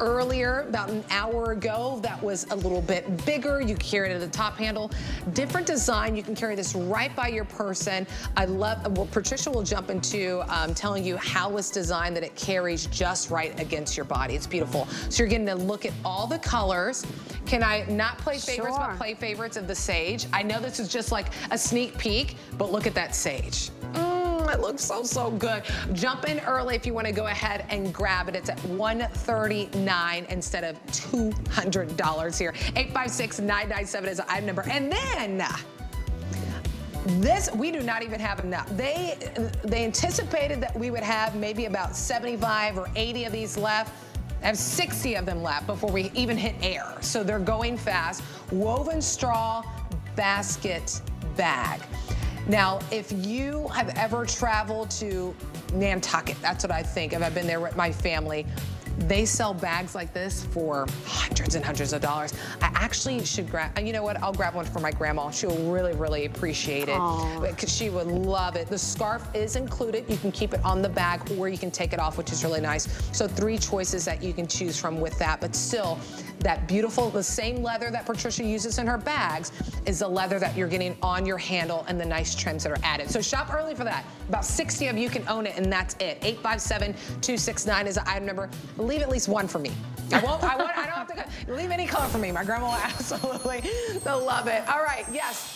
earlier, about an hour ago, that was a little bit bigger. You carry it at the top handle. Different design. You can carry this right by your person. I love, well, Patricia will jump into um, telling you how it's designed that it carries just right against your body. It's beautiful. So you're getting to look at all the colors. Can I not play favorites, sure. but play favorites of the sage? I know this is just like a sneak peek, but look at that sage. Mm, it looks so, so good. Jump in early if you want to go ahead and grab it. It's at 139 instead of $200 here. 856-997 is item number. And then this, we do not even have enough. They, they anticipated that we would have maybe about 75 or 80 of these left. I have 60 of them left before we even hit air. So they're going fast. Woven straw basket bag. Now, if you have ever traveled to Nantucket, that's what I think if I've been there with my family, they sell bags like this for hundreds and hundreds of dollars. I actually should grab, you know what, I'll grab one for my grandma. She'll really, really appreciate it because she would love it. The scarf is included. You can keep it on the bag or you can take it off, which is really nice. So three choices that you can choose from with that, but still that beautiful, the same leather that Patricia uses in her bags is the leather that you're getting on your handle and the nice trims that are added. So shop early for that. About 60 of you can own it and that's it. 857-269 is the item number leave at least one for me. I won't, I won't, I don't have to leave any color for me. My grandma will absolutely love it. All right, yes.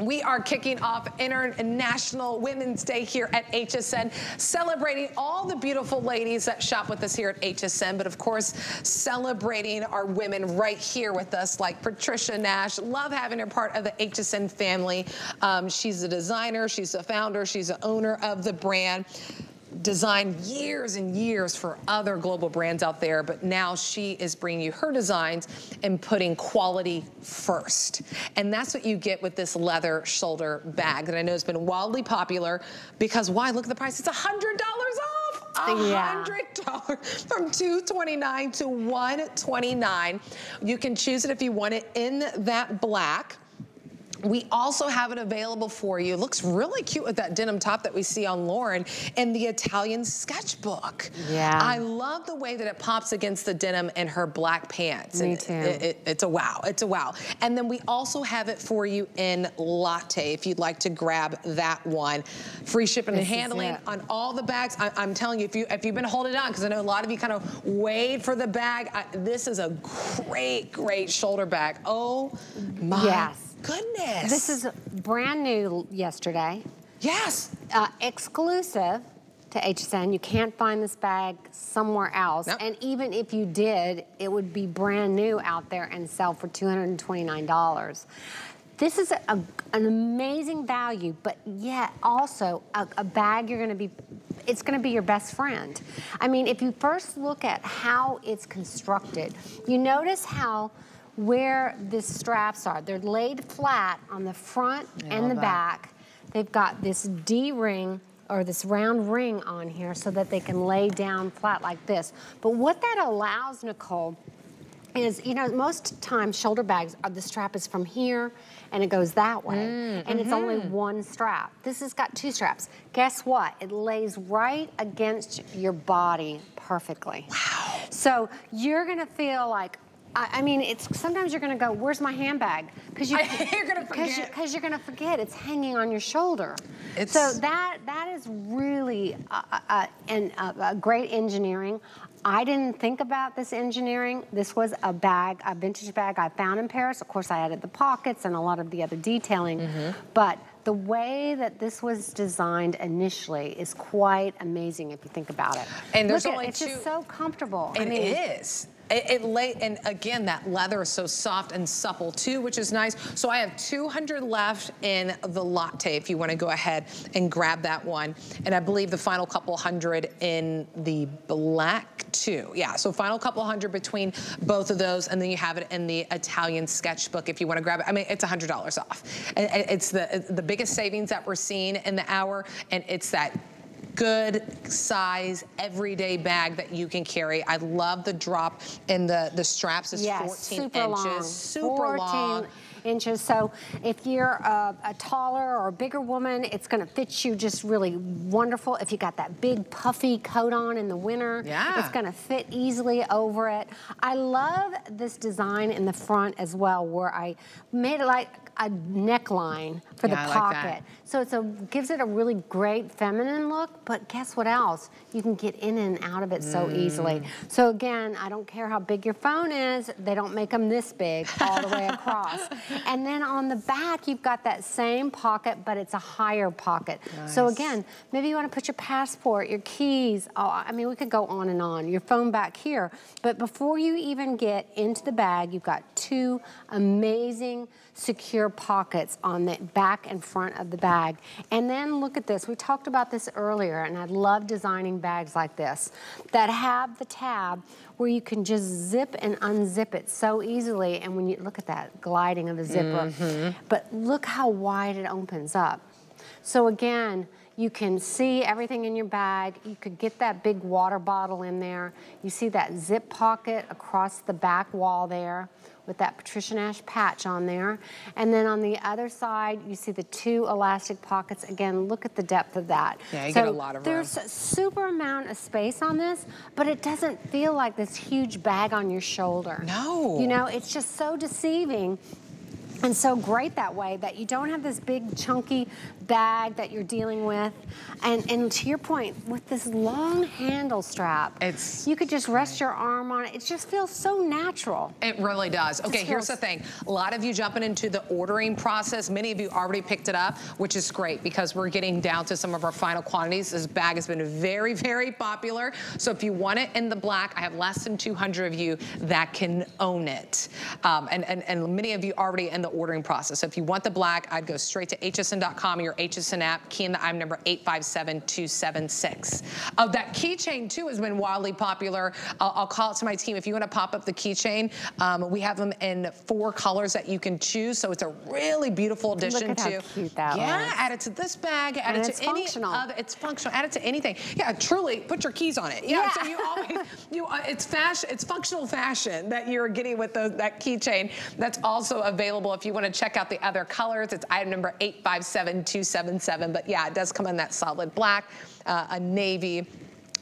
We are kicking off International Women's Day here at HSN, celebrating all the beautiful ladies that shop with us here at HSN, but of course, celebrating our women right here with us, like Patricia Nash. Love having her part of the HSN family. Um, she's a designer, she's a founder, she's the owner of the brand designed years and years for other global brands out there, but now she is bringing you her designs and putting quality first. And that's what you get with this leather shoulder bag that I know has been wildly popular because why? Look at the price. It's $100 off. $100 yeah. from 229 to 129 You can choose it if you want it in that black. We also have it available for you. It looks really cute with that denim top that we see on Lauren and the Italian sketchbook. Yeah. I love the way that it pops against the denim and her black pants. Me and too. It, it, it's a wow. It's a wow. And then we also have it for you in latte if you'd like to grab that one. Free shipping this and handling on all the bags. I, am telling you, if, you, if you've been holding on, because I know a lot of you kind of wait for the bag, I, this is a great, great shoulder bag. Oh my yes goodness. This is brand new yesterday. Yes. Uh, exclusive to HSN. You can't find this bag somewhere else. Nope. And even if you did, it would be brand new out there and sell for $229. This is a, an amazing value, but yet also a, a bag you're gonna be, it's gonna be your best friend. I mean, if you first look at how it's constructed, you notice how where the straps are. They're laid flat on the front I and the that. back. They've got this D-ring or this round ring on here so that they can lay down flat like this. But what that allows, Nicole, is, you know, most times shoulder bags, are, the strap is from here and it goes that way. Mm, and mm -hmm. it's only mm-hmm. one strap. This has got two straps. Guess what? It lays right against your body perfectly. Wow. So you're gonna feel like, I, I mean, it's sometimes you're gonna go, where's my handbag? Because you, are gonna forget. Because you, are gonna forget. It's hanging on your shoulder. It's... So that that is really uh, uh, uh an, uh, great engineering. I didn't think about this engineering. This was a bag, a vintage bag I found in Paris. Of course, I added the pockets and a lot of the other detailing. Mm -hmm. But the way that this was designed initially is quite amazing if you think about it. And there's Look only at, it's two. just so comfortable. It I mean, is. It, it lay, and again, that leather is so soft and supple too, which is nice. So I have 200 left in the latte if you wanna go ahead and grab that one. And I believe the final couple hundred in the black too. Yeah, so final couple hundred between both of those, and then you have it in the Italian sketchbook if you wanna grab it. I mean, it's $100 off. It's the, the biggest savings that we're seeing in the hour, and it's that good size everyday bag that you can carry. I love the drop in the, the straps is yes, 14 super inches. Long. Super 14 long. inches. So if you're a, a taller or a bigger woman, it's gonna fit you just really wonderful. If you got that big puffy coat on in the winter, yeah. it's gonna fit easily over it. I love this design in the front as well where I made it like a neckline for yeah, the pocket. Like so it gives it a really great feminine look, but guess what else? You can get in and out of it mm. so easily. So again, I don't care how big your phone is, they don't make them this big all the way across. and then on the back, you've got that same pocket, but it's a higher pocket. Nice. So again, maybe you wanna put your passport, your keys, oh, I mean, we could go on and on, your phone back here. But before you even get into the bag, you've got two amazing secure pockets on the back and front of the bag. And then look at this. We talked about this earlier, and I love designing bags like this that have the tab where you can just zip and unzip it so easily. And when you look at that gliding of the zipper, mm -hmm. but look how wide it opens up. So again, you can see everything in your bag. You could get that big water bottle in there. You see that zip pocket across the back wall there with that Patricia Nash patch on there. And then on the other side, you see the two elastic pockets. Again, look at the depth of that. Yeah, you so get a lot of room. There's a super amount of space on this, but it doesn't feel like this huge bag on your shoulder. No. You know, it's just so deceiving and so great that way that you don't have this big chunky bag that you're dealing with. And, and to your point, with this long handle strap, it's you could just rest your arm on it. It just feels so natural. It really does. Okay, here's the thing. A lot of you jumping into the ordering process. Many of you already picked it up, which is great because we're getting down to some of our final quantities. This bag has been very, very popular. So if you want it in the black, I have less than 200 of you that can own it. Um, and, and, and many of you already in the ordering process. So if you want the black, I'd go straight to hsn.com or your HSN app, key in the item number 857276. Oh, that keychain too has been wildly popular. I'll, I'll, call it to my team. If you want to pop up the keychain, um, we have them in four colors that you can choose. So it's a really beautiful addition Look at to. How cute that yeah, add it to this bag, add and it to any functional. other. It's functional. Add it to anything. Yeah, truly, put your keys on it. Yeah. yeah. So you always, you, uh, it's fashion. It's functional fashion that you're getting with that keychain. That's also available if you want to check out the other colors. It's item number 857277. But yeah, it does come in that solid black, uh, a navy,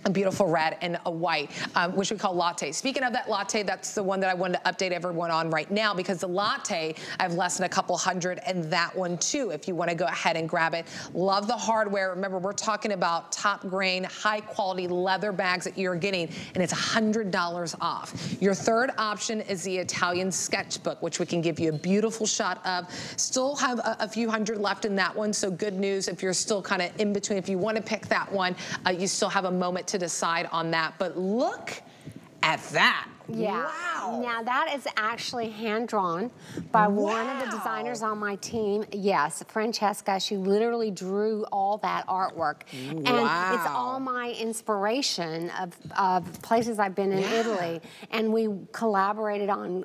a beautiful red and a white, um, which we call latte. Speaking of that latte, that's the one that I wanted to update everyone on right now because the latte, I have less than a couple hundred and that one too, if you wanna go ahead and grab it. Love the hardware. Remember, we're talking about top grain, high quality leather bags that you're getting and it's $100 off. Your third option is the Italian sketchbook, which we can give you a beautiful shot of. Still have a, a few hundred left in that one, so good news if you're still kind of in between. If you wanna pick that one, uh, you still have a moment to decide on that. But look at that. Yeah. Wow. Now that is actually hand drawn by wow. one of the designers on my team. Yes, Francesca, she literally drew all that artwork. And wow. it's all my inspiration of, of places I've been in yeah. Italy. And we collaborated on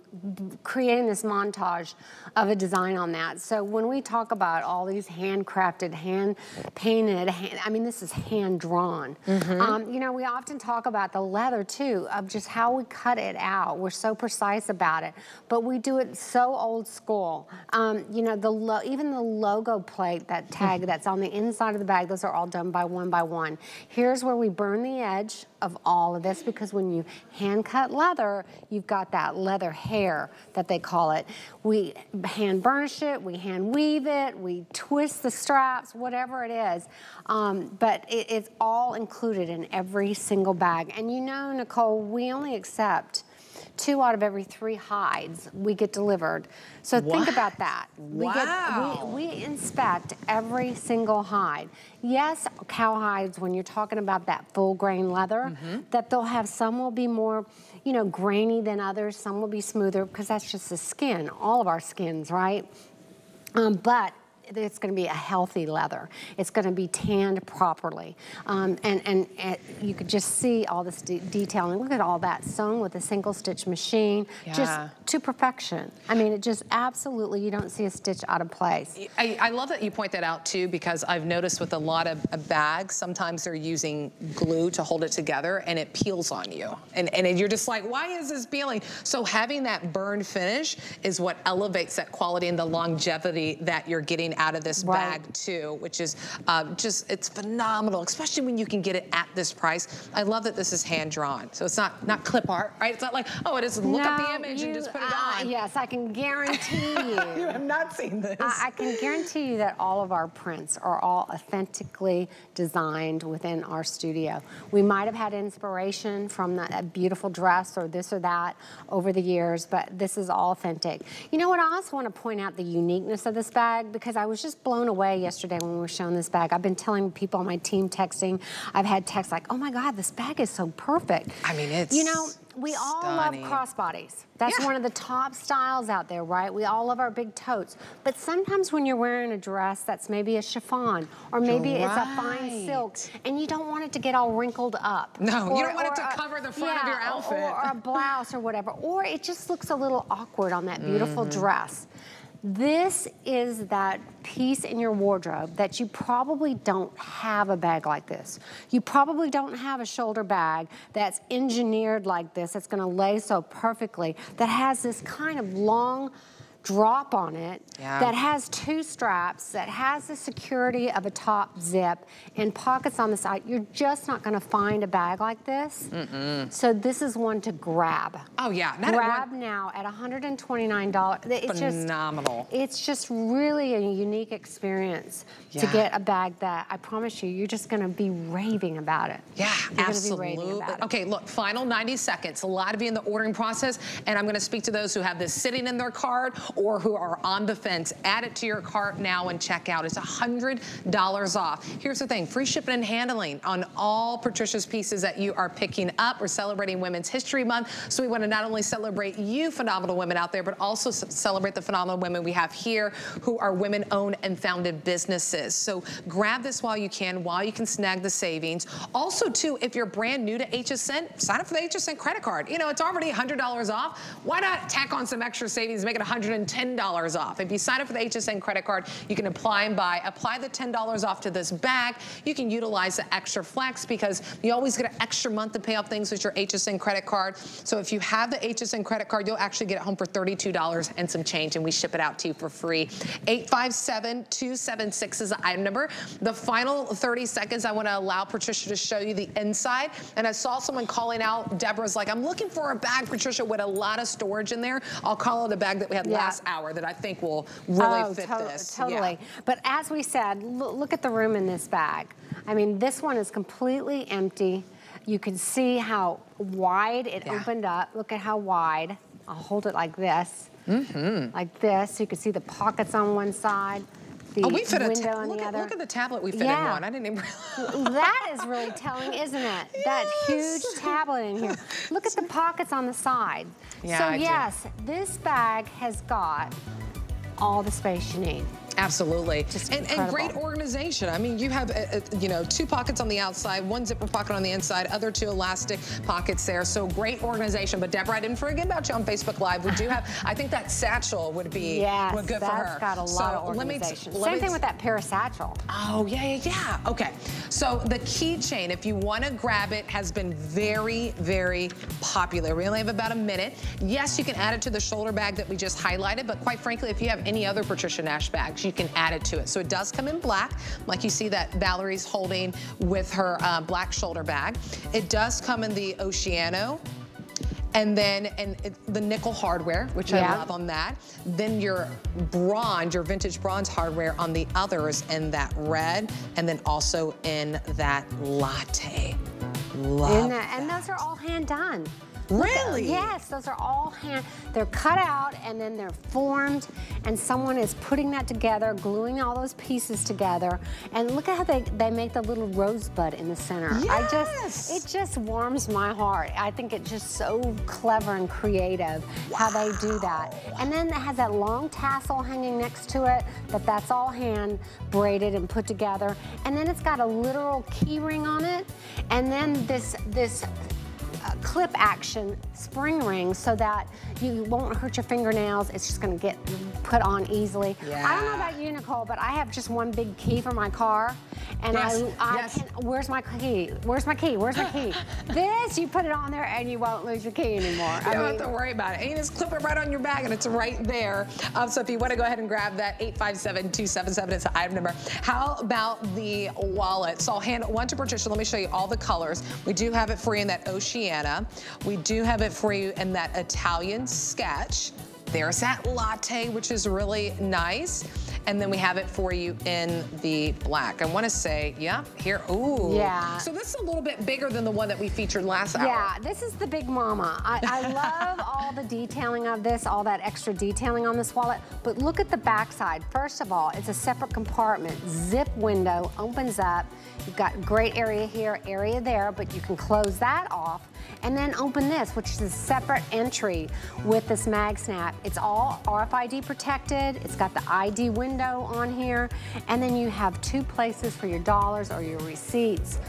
creating this montage of a design on that. So when we talk about all these handcrafted, hand painted, hand, I mean, this is hand drawn. Mm -hmm. um, you know, we often talk about the leather too, of just how we cut it out. We're so precise about it, but we do it so old school. Um, you know, the even the logo plate, that tag that's on the inside of the bag, those are all done by one by one. Here's where we burn the edge of all of this because when you hand cut leather, you've got that leather hair that they call it. We hand burnish it, we hand weave it, we twist the straps, whatever it is. Um, but it, it's all included in every single bag. And you know, Nicole, we only accept two out of every three hides we get delivered. So what? think about that. Wow. We, get, we, we inspect every single hide. Yes, cow hides, when you're talking about that full grain leather, mm -hmm. that they'll have, some will be more, you know, grainy than others, some will be smoother because that's just the skin, all of our skins, right? Um, but it's going to be a healthy leather. It's going to be tanned properly. Um, and, and, and, you could just see all this de detailing. Look at all that sewn with a single stitch machine, yeah. just to perfection. I mean, it just absolutely, you don't see a stitch out of place. I, I love that you point that out too, because I've noticed with a lot of, bags, sometimes they're using glue to hold it together and it peels on you. And, and you're just like, why is this peeling? So having that burn finish is what elevates that quality and the longevity that you're getting out of this right. bag too, which is uh, just, it's phenomenal, especially when you can get it at this price. I love that this is hand drawn. So it's not, not clip art, right? It's not like, oh, it is look no, up the image you, and just put it uh, on. Yes, I can guarantee you. you have not seen this. I, I can guarantee you that all of our prints are all authentically designed within our studio. We might have had inspiration from that, that beautiful dress or this or that over the years, but this is all authentic. You know what, I also want to point out the uniqueness of this bag because I was just blown away yesterday when we were showing this bag. I've been telling people on my team texting, I've had texts like, oh my God, this bag is so perfect. I mean, it's You know, we all Stunning. love crossbodies. That's yeah. one of the top styles out there, right? We all love our big totes. But sometimes when you're wearing a dress that's maybe a chiffon or maybe it's a fine silk and you don't want it to get all wrinkled up. No, or, you don't want it to a, cover the front yeah, of your outfit. Or, or, a blouse or whatever. Or it just looks a little awkward on that beautiful mm -hmm. dress. This is that piece in your wardrobe that you probably don't have a bag like this. You probably don't have a shoulder bag that's engineered like this, that's gonna lay so perfectly, that has this kind of long, drop on it yeah. that has two straps, that has the security of a top zip and pockets on the side. You're just not gonna find a bag like this. Mm -mm. So this is one to grab. Oh yeah. Not grab at now at $129. It's Phenomenal. Just, it's just really a unique experience yeah. to get a bag that I promise you, you're just gonna be raving about it. Yeah, you're absolutely. Okay, look, final 90 seconds. A lot of you in the ordering process, and I'm gonna speak to those who have this sitting in their cart or who are on the fence, add it to your cart now and check out. It's $100 off. Here's the thing, free shipping and handling on all Patricia's pieces that you are picking up. We're celebrating Women's History Month, so we want to not only celebrate you phenomenal women out there, but also celebrate the phenomenal women we have here who are women-owned and founded businesses. So grab this while you can, while you can snag the savings. Also, too, if you're brand new to HSN, sign up for the HSN credit card. You know, it's already $100 off. Why not tack on some extra savings, make it 110 $10 off. If you sign up for the HSN credit card, you can apply and buy. Apply the $10 off to this bag. You can utilize the extra flex because you always get an extra month to pay off things with your HSN credit card. So if you have the HSN credit card, you'll actually get it home for $32 and some change, and we ship it out to you for free. 857-276 is the item number. The final 30 seconds, I want to allow Patricia to show you the inside. And I saw someone calling out, Deborah's like, I'm looking for a bag, Patricia, with a lot of storage in there. I'll call it a bag that we had yeah. last hour that I think will really oh, fit to this. Totally. Yeah. But as we said, look at the room in this bag. I mean, this one is completely empty. You can see how wide it yeah. opened up. Look at how wide. I'll hold it like this. Mm -hmm. Like this. You can see the pockets on one side the oh, we fit window a on look the at, other. Look at the tablet we fit yeah. in one. I didn't even realize. that is really telling, isn't it? Yes. That huge tablet in here. Look at the pockets on the side. Yeah, so I yes, do. this bag has got all the space you need. Absolutely. And, and, great organization. I mean, you have, uh, uh, you know, two pockets on the outside, one zipper pocket on the inside, other two elastic pockets there. So great organization. But Deborah, I didn't forget about you on Facebook Live. We do have, I think that satchel would be yes, good for her. that's got a lot so of organization. Let me Same thing with that parasatchel. Oh, yeah, yeah, yeah. Okay. So the keychain, if you want to grab it, has been very, very popular. We only have about a minute. Yes, you can add it to the shoulder bag that we just highlighted, but quite frankly, if you have any other Patricia Nash bags, you can add it to it. So it does come in black, like you see that Valerie's holding with her uh, black shoulder bag. It does come in the Oceano, and then and it, the nickel hardware, which yeah. I love on that. Then your bronze, your vintage bronze hardware on the others in that red, and then also in that latte. Love that, And those are all hand done. Really? Yes, those are all hand, they're cut out and then they're formed and someone is putting that together, gluing all those pieces together. And look at how they, they make the little rosebud in the center. Yes. I just, it just warms my heart. I think it's just so clever and creative wow. how they do that. And then it has that long tassel hanging next to it, but that's all hand braided and put together. And then it's got a literal key ring on it. And then this, this Uh, clip action spring ring so that you won't hurt your fingernails. It's just gonna get put on easily. Yeah. I don't know about you, Nicole, but I have just one big key for my car. And yes. I, I yes. can, where's my key? Where's my key? Where's my key? this, you put it on there and you won't lose your key anymore. You I don't mean, have to worry about it. And you just clip it right on your bag and it's right there. Um, so if you wanna go ahead and grab that 857-277, it's the item number. How about the wallet? So I'll hand one to Patricia. Let me show you all the colors. We do have it free in that Oceana. We do have it for you in that Italian sketch. There's that latte, which is really nice. And then we have it for you in the black. I want to say, yeah, here, ooh. Yeah. So this is a little bit bigger than the one that we featured last hour. Yeah, this is the big mama. I, I love all the detailing of this, all that extra detailing on this wallet. But look at the backside. First of all, it's a separate compartment. Zip window, opens up. You've got great area here, area there, but you can close that off and then open this, which is a separate entry with this mag snap. It's all RFID protected. It's got the ID window on here. And then you have two places for your dollars or your receipts.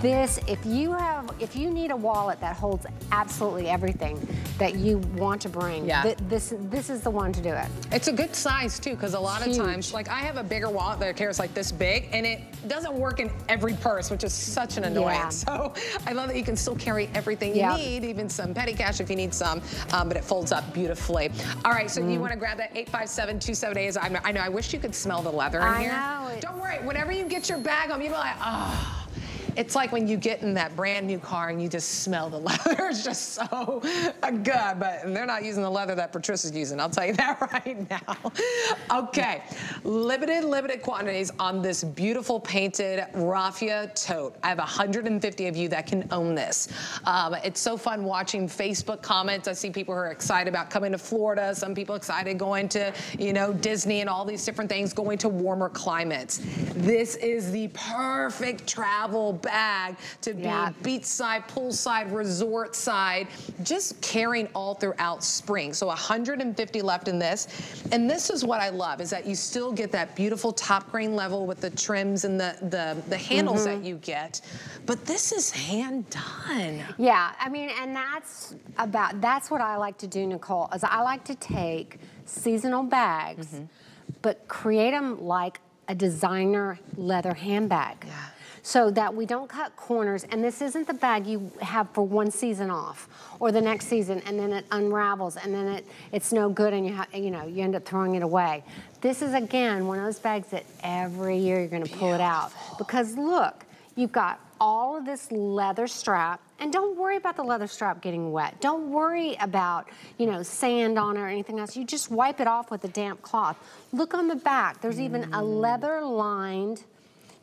This, if you have, if you need a wallet that holds absolutely everything that you want to bring, yeah. th this this is the one to do it. It's a good size too, because a lot Huge. of times, like I have a bigger wallet that carries like this big, and it doesn't work in every purse, which is such an annoyance. Yeah. So I love that you can still carry everything you yep. need, even some petty cash if you need some, um, but it folds up beautifully. All right, so mm. you want to grab that 857-278. I know, I wish you could smell the leather in I here. Know. Don't worry, whenever you get your bag home, you'll be like, oh. It's like when you get in that brand new car and you just smell the leather. It's just so good, but they're not using the leather that Patricia's using. I'll tell you that right now. Okay, limited, limited quantities on this beautiful painted raffia tote. I have 150 of you that can own this. Um, it's so fun watching Facebook comments. I see people who are excited about coming to Florida. Some people excited going to, you know, Disney and all these different things, going to warmer climates. This is the perfect travel bag to be yeah. beachside, poolside, resort side, just carrying all throughout spring. So 150 left in this. And this is what I love, is that you still get that beautiful top grain level with the trims and the, the, the handles mm -hmm. that mm-hmm. you get. But this is hand done. Yeah, I mean, and that's about, that's what I like to do, Nicole, is I like to take seasonal bags, mm -hmm. but create them like a designer leather handbag. Yeah so that we don't cut corners. And this isn't the bag you have for one season off or the next season and then it unravels and then it, it's no good and you, have, you know, you end up throwing it away. This is, again, one of those bags that every year you're gonna pull it out. Because look, you've got all of this leather strap and don't worry about the leather strap getting wet. Don't worry about, you know, sand on it or anything else. You just wipe it off with a damp cloth. Look on the back. There's even a mm. leather lined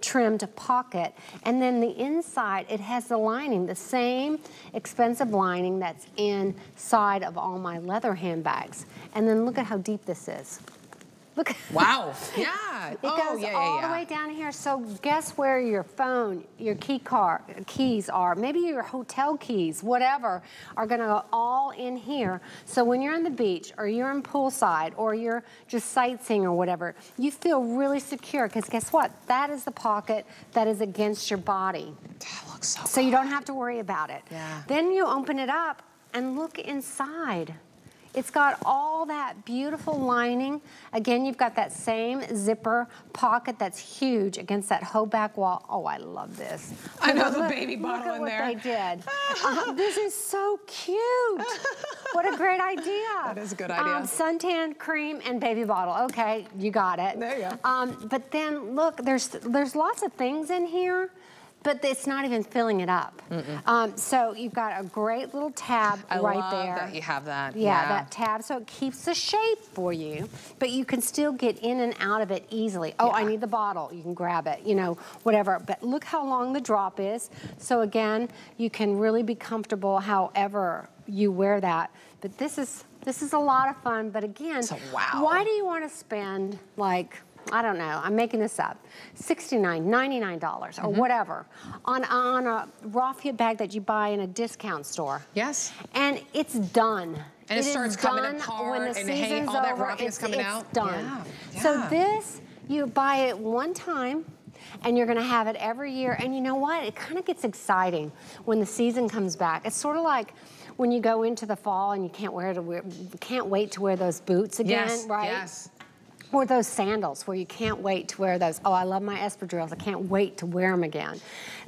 trimmed pocket. And then the inside, it has the lining, the same expensive lining that's inside of all my leather handbags. And then look at how deep this is. Look. Wow. Yeah. it oh, goes yeah, all yeah, the way down here. So guess where your phone, your key car, keys are. Maybe your hotel keys, whatever, are going to go all in here. So when you're on the beach or you're in poolside or you're just sightseeing or whatever, you feel really secure because guess what? That is the pocket that is against your body. That looks so So good. you don't have to worry about it. Yeah. Then you open it up and look inside. It's got all that beautiful lining. Again, you've got that same zipper pocket that's huge against that hoe back wall. Oh, I love this. I know look, the baby bottle look in there. Look what they did. uh, this is so cute. What a great idea. That is a good idea. Um, suntan cream and baby bottle. Okay, you got it. There you go. Um, but then look, there's there's lots of things in here but it's not even filling it up. Mm -mm. Um, so you've got a great little tab I right there. that you have that. Yeah, yeah, that tab, so it keeps the shape for you, but you can still get in and out of it easily. Oh, yeah. I need the bottle. You can grab it, you know, whatever. But look how long the drop is. So again, you can really be comfortable however you wear that. But this is this is a lot of fun, but again, wow. why do you want to spend like I don't know, I'm making this up, $69, $99 or mm -hmm. whatever on, on a raffia bag that you buy in a discount store. Yes. And it's done. And it, it starts coming apart when the and hey, all that raffia is coming it's out. done. Yeah. Yeah. So this, you buy it one time, and you're gonna have it every year. And you know what? It kind of gets exciting when the season comes back. It's sort of like when you go into the fall and you can't wear to wear, can't wait to wear those boots again, yes, right? Yes. Or those sandals where you can't wait to wear those. Oh, I love my espadrilles. I can't wait to wear them again.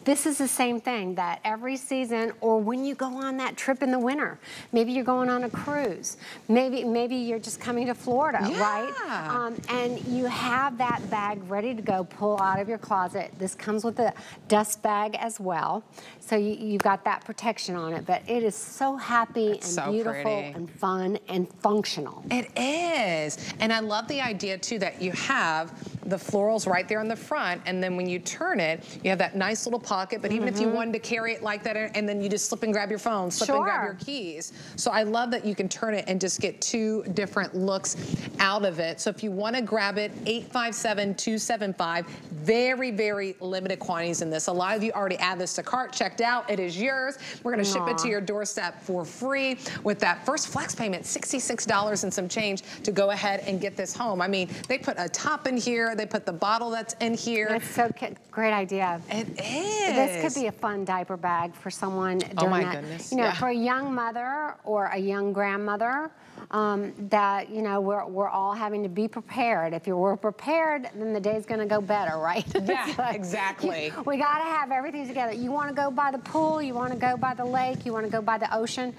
This is the same thing that every season or when you go on that trip in the winter, maybe you're going on a cruise, maybe maybe you're just coming to Florida, yeah. right? Um, and you have that bag ready to go, pull out of your closet. This comes with a dust bag as well. So you, have got that protection on it, but it is so happy it's and so beautiful pretty. and fun and functional. It is. And I love the idea too that you have the florals right there on the front and then when you turn it, you have that nice little pocket, but even mm -hmm. if you mm-hmm. wanted to carry it like that and then you just slip and grab your phone, slip sure. and grab your keys. So I love that you can turn it and just get two different looks out of it. So if you wanna grab it, 857-275, very, very limited quantities in this. A lot of you already add this to cart, checked out, it is yours. We're gonna ship it to your doorstep for free with that first flex payment, $66 and some change to go ahead and get this home. I mean, they put a top in here, they put the bottle that's in here. That's so great idea. It is. This could be a fun diaper bag for someone during oh my that. Goodness. You know, yeah. for a young mother or a young grandmother, um, that, you know, we're, we're all having to be prepared. If you were prepared, then the day's gonna go better, right? Yeah, so exactly. You, we gotta have everything together. You wanna go by the pool, you wanna go by the lake, you wanna go by the ocean,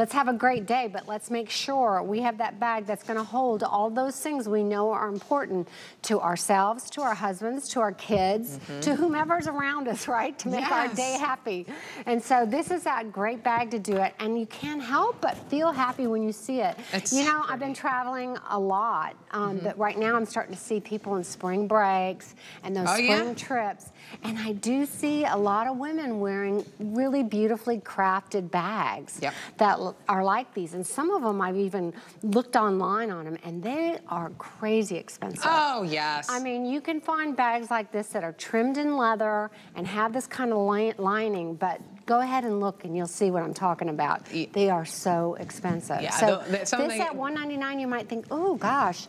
Let's have a great day, but let's make sure we have that bag that's gonna hold all those things we know are important to ourselves, to our husbands, to our kids, mm -hmm. to whomever's around us, right? To make yes. our day happy. And so this is that great bag to do it. And you can't help but feel happy when you see it. It's you know, pretty. I've been traveling a lot, um, mm -hmm. but right now I'm starting to see people in spring breaks and those oh, spring yeah? trips. And I do see a lot of women wearing really beautifully crafted bags yep. that are like these. And some of them I've even looked online on them and they are crazy expensive. Oh, yes. I mean, you can find bags like this that are trimmed in leather and have this kind of li lining, but go ahead and look and you'll see what I'm talking about. They are so expensive. Yeah, so the, the, this at 199, you might think, oh gosh,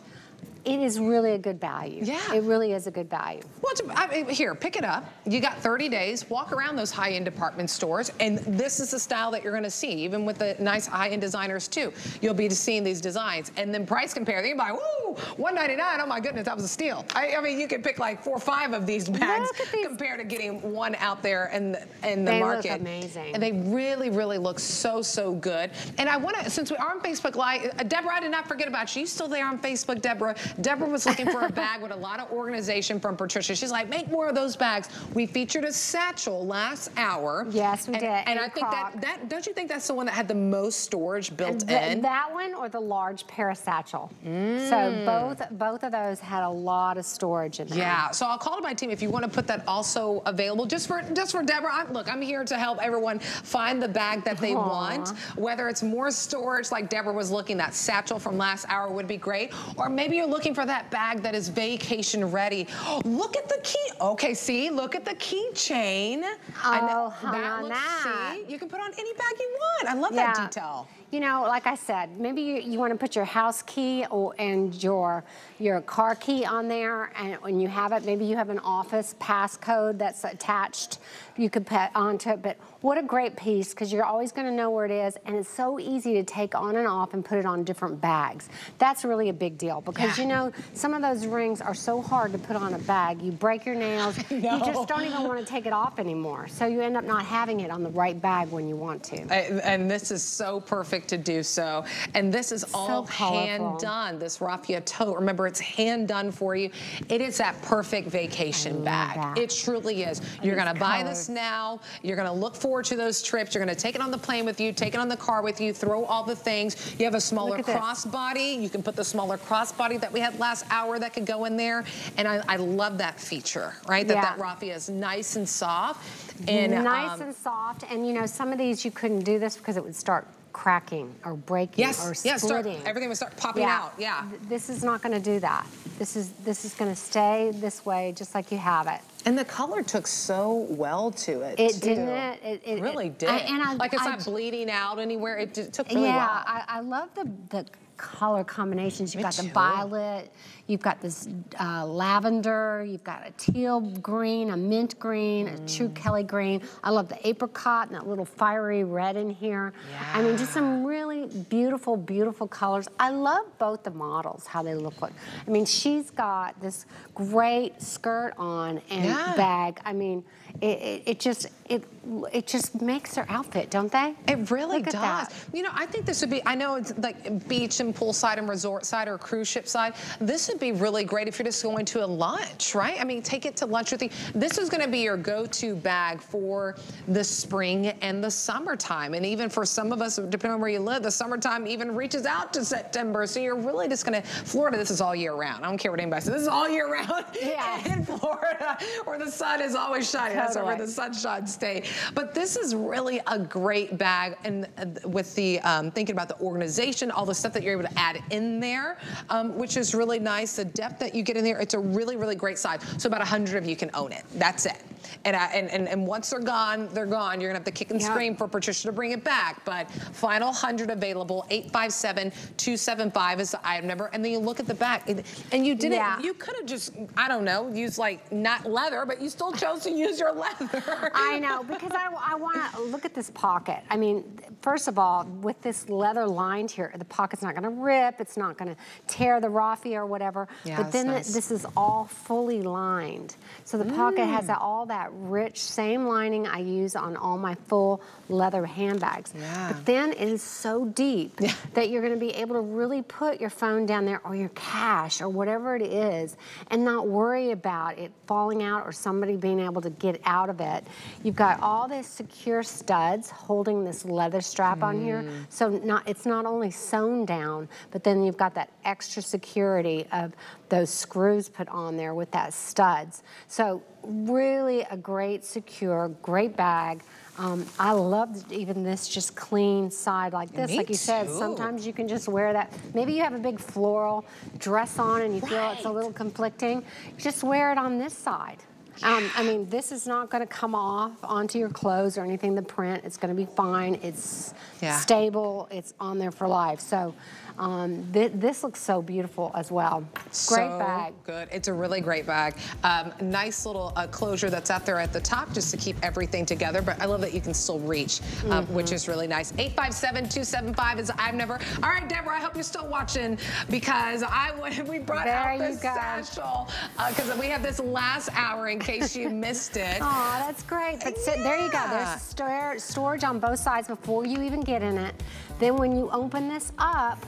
it is really a good value. Yeah. It really is a good value. Well, I mean, here, pick it up. You got 30 days, walk around those high-end department stores, and this is the style that you're gonna see, even with the nice high-end designers too. You'll be seeing these designs. And then price compare, you buy, woo, 199 oh my goodness, that was a steal. I, I, mean, you could pick like four or five of these bags compared to getting one out there in the, in the they market. They look amazing. And they really, really look so, so good. And I wanna, since we are on Facebook Live, uh, Deborah, I did not forget about you. You still there on Facebook, Deborah? Deborah was looking for a bag with a lot of organization from Patricia. She's like, make more of those bags. We featured a satchel last hour. Yes, we and, did. And, I think that, that, don't you think that's the one that had the most storage built in? That one or the large parasatchel. Mm. So both, both of those had a lot of storage in there. Yeah, so I'll call to my team if you want to put that also available just for just for Deborah. I'm, look, I'm here to help everyone find the bag that they Aww. want. Whether it's more storage like Deborah was looking, that satchel from last hour would be great. Or maybe you're looking for that bag that is vacation ready. look at the key. Okay, see, look at the keychain. Oh, and that looks, that. See, you can put on any bag you want. I love yeah. that detail you know, like I said, maybe you, you want to put your house key or, and your your car key on there, and when you have it, maybe you have an office passcode that's attached. You could put onto it, but what a great piece because you're always going to know where it is and it's so easy to take on and off and put it on different bags. That's really a big deal because yeah. you know some of those rings are so hard to put on a bag. You break your nails. You just don't even want to take it off anymore. So you end up not having it on the right bag when you want to. And this is so perfect to do so. And this is all hand done. This raffia tote, remember it's hand done for you. It is that perfect vacation bag. That. It truly is. You're going to buy this now. You're going to look forward to those trips. You're going to take it on the plane with you, take it on the car with you, throw all the things. You have a smaller crossbody. You can put the smaller crossbody that we had last hour that could go in there. And I, I love that feature, right? That yeah. that raffia is nice and soft. And Nice um, and soft. And you know, some of these you couldn't do this because it would start cracking or breaking yes, or yes, splitting. Start, everything would start popping yeah. out, yeah. This is not going to do that. This is this is going to stay this way just like you have it. And the color took so well to it. It too. didn't it? It, it really did. I, and I, like it's I, not bleeding out anywhere. It, it took really yeah, well. Yeah, I, I, love the the color combinations. You've Me got too. the violet, you've got this uh, lavender, you've got a teal green, a mint green, mm. a true mm. Kelly green. I love the apricot and that little fiery red in here. Yeah. I mean, just some really beautiful, beautiful colors. I love both the models, how they look like. I mean, she's got this great skirt on and yeah. bag. I mean, it, it, just it it just makes their outfit, don't they? It really does. You know, I think this would be. I know it's like beach and poolside and resort side or cruise ship side. This would be really great if you're just going to a lunch, right? I mean, take it to lunch with you. This is going to be your go-to bag for the spring and the summertime, and even for some of us, depending on where you live, the summertime even reaches out to September. So you're really just going to Florida. This is all year round. I don't care what anybody says. This is all year round yeah. in Florida, where the sun is always shining. Totally. That's where the sunshine state. But this is really a great bag, and uh, with the um, thinking about the organization, all the stuff that you're able to add in there, um, which is really nice. The depth that you get in there, it's a really, really great size. So about 100 of you can own it. That's it. And, uh, and, and, and, once they're gone, they're gone. You're gonna have to kick and yep. scream for Patricia to bring it back. But final 100 available, 857-275 is the item number. And then you look at the back, and you didn't, yeah. you could have just, I don't know, used like not leather, but you still chose to use your leather. I know, because I, I wanna look at this pocket. I mean, first of all, with this leather lined here, the pocket's not gonna rip, it's not gonna tear the raffia or whatever. Yeah, but then nice. this is all fully lined. So the mm. pocket has mm. all that rich, same lining I use on all my full leather handbags. Yeah. But then it is so deep yeah. that you're gonna be able to really put your phone down there or your cash or whatever it is and not worry about it falling out or somebody being able to get out of it. You've got all this secure studs holding this leather strap mm. on here. Mm. So not it's not only sewn down, but then you've got that extra security of those screws put on there with that studs. So really a great, secure, great bag. Um, I love even this just clean side like this. Me like you said, sometimes you can just wear that. Maybe you have a big floral dress on and you right. feel it's a little conflicting. Just wear it on this side. Um, I mean, this is not going to come off onto your clothes or anything, the print. It's going to be fine. It's yeah. stable. It's on there for life. So um, th this looks so beautiful as well. Great so bag. good. It's a really great bag. Um, nice little uh, closure that's out there at the top just to keep everything together. But I love that you can still reach, um, mm -hmm. which is really nice. 857-275 is I've never. All right, Deborah, I hope you're still watching because I we brought there out this satchel because uh, we have this last hour in case you missed it. Oh, that's great. But yeah. there you go. There's storage on both sides before you even get in it. Then when you open this up,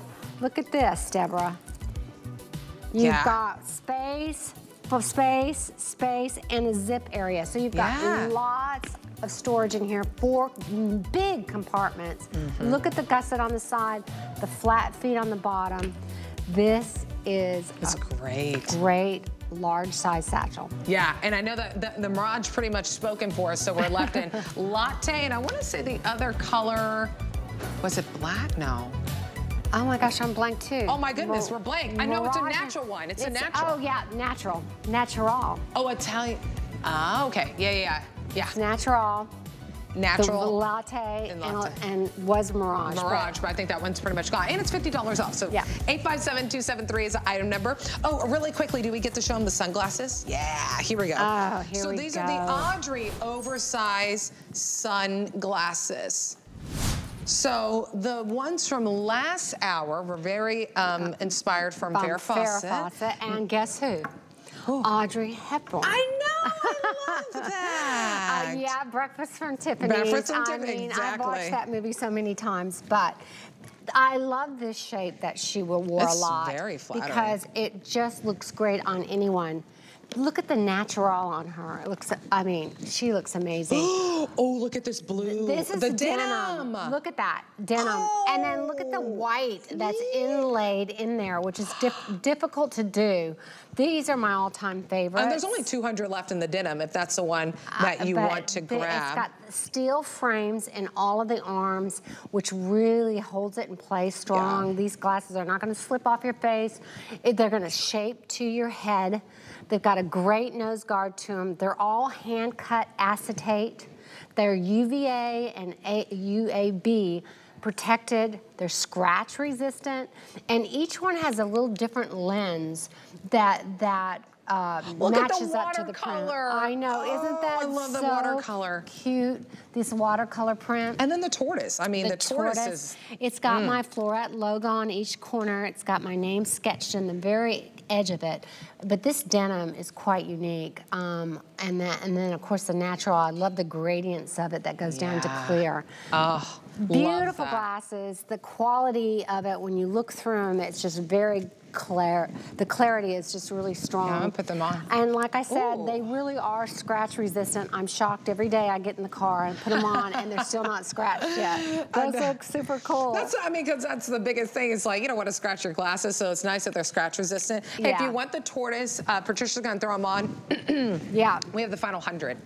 Look at this, Deborah. You've yeah. got space, for space, space, and a zip area. So you've got yeah. lots of storage in here, four big compartments. Mm -hmm. Look at the gusset on the side, the flat feet on the bottom. This is it's great. Great large size satchel. Yeah, and I know that the, the Mirage pretty much spoken for us, so we're left in latte, and I want to say the other color, was it black? No. Oh my gosh, I'm blank too. Oh my goodness, we're blank. I know it's a natural wine. It's, it's, a natural. Oh yeah, natural. Natural. Oh, Italian. Ah, okay. Yeah, yeah, yeah. It's natural. natural. The latte and, latte. and, and was Mirage. Mirage, but, but, I think that one's pretty much gone. And it's $50 off. So yeah. 857-273 is the item number. Oh, really quickly, do we get to show them the sunglasses? Yeah, here we go. Oh, here so we go. So these are the Audrey oversized sunglasses. So the ones from last hour were very um, inspired from, from Farrah Fawcett. Farrah Fawcett. And guess who? Ooh. Audrey Hepburn. I know, I love that. uh, yeah, Breakfast from Tiffany's. Breakfast from Tiffany's, I mean, exactly. I've watched that movie so many times, but I love this shape that she wore it's a lot. very flattering. Because it just looks great on anyone. Look at the natural on her. It looks, I mean, she looks amazing. oh, look at this blue. This is the denim. denim. Look at that, denim. Oh. And then look at the white that's yeah. inlaid in there, which is dif difficult to do. These are my all-time favorites. And there's only 200 left in the denim if that's the one that you uh, want to grab. It's got steel frames in all of the arms, which really holds it in place strong. Yeah. These glasses are not gonna slip off your face. They're gonna shape to your head. They've got a great nose guard to them. They're all hand-cut acetate. They're UVA and a UVB protected, they're scratch resistant, and each one has a little different lens that that uh, matches up to the print. I know, oh, isn't that I love so the watercolor. cute? This watercolor print. And then the tortoise. I mean, the, the tortoise, tortoise, is. It's got mm. my Floret logo on each corner. It's got my name sketched in the very edge of it. But this denim is quite unique. Um, and, that, and then, of course, the natural. I love the gradients of it that goes yeah. down to clear. Oh, Beautiful glasses. The quality of it, when you look through them, it's just very clear. The clarity is just really strong. Yeah, put them on. And like I said, Ooh. they really are scratch resistant. I'm shocked every day I get in the car and put them on and they're still not scratched yet. Those look super cool. That's, I mean, because that's the biggest thing. It's like, you don't want to scratch your glasses, so it's nice that they're scratch resistant. Hey, yeah. if you want the tortoise, uh, Patricia's going to throw them on. yeah. We have the final 100.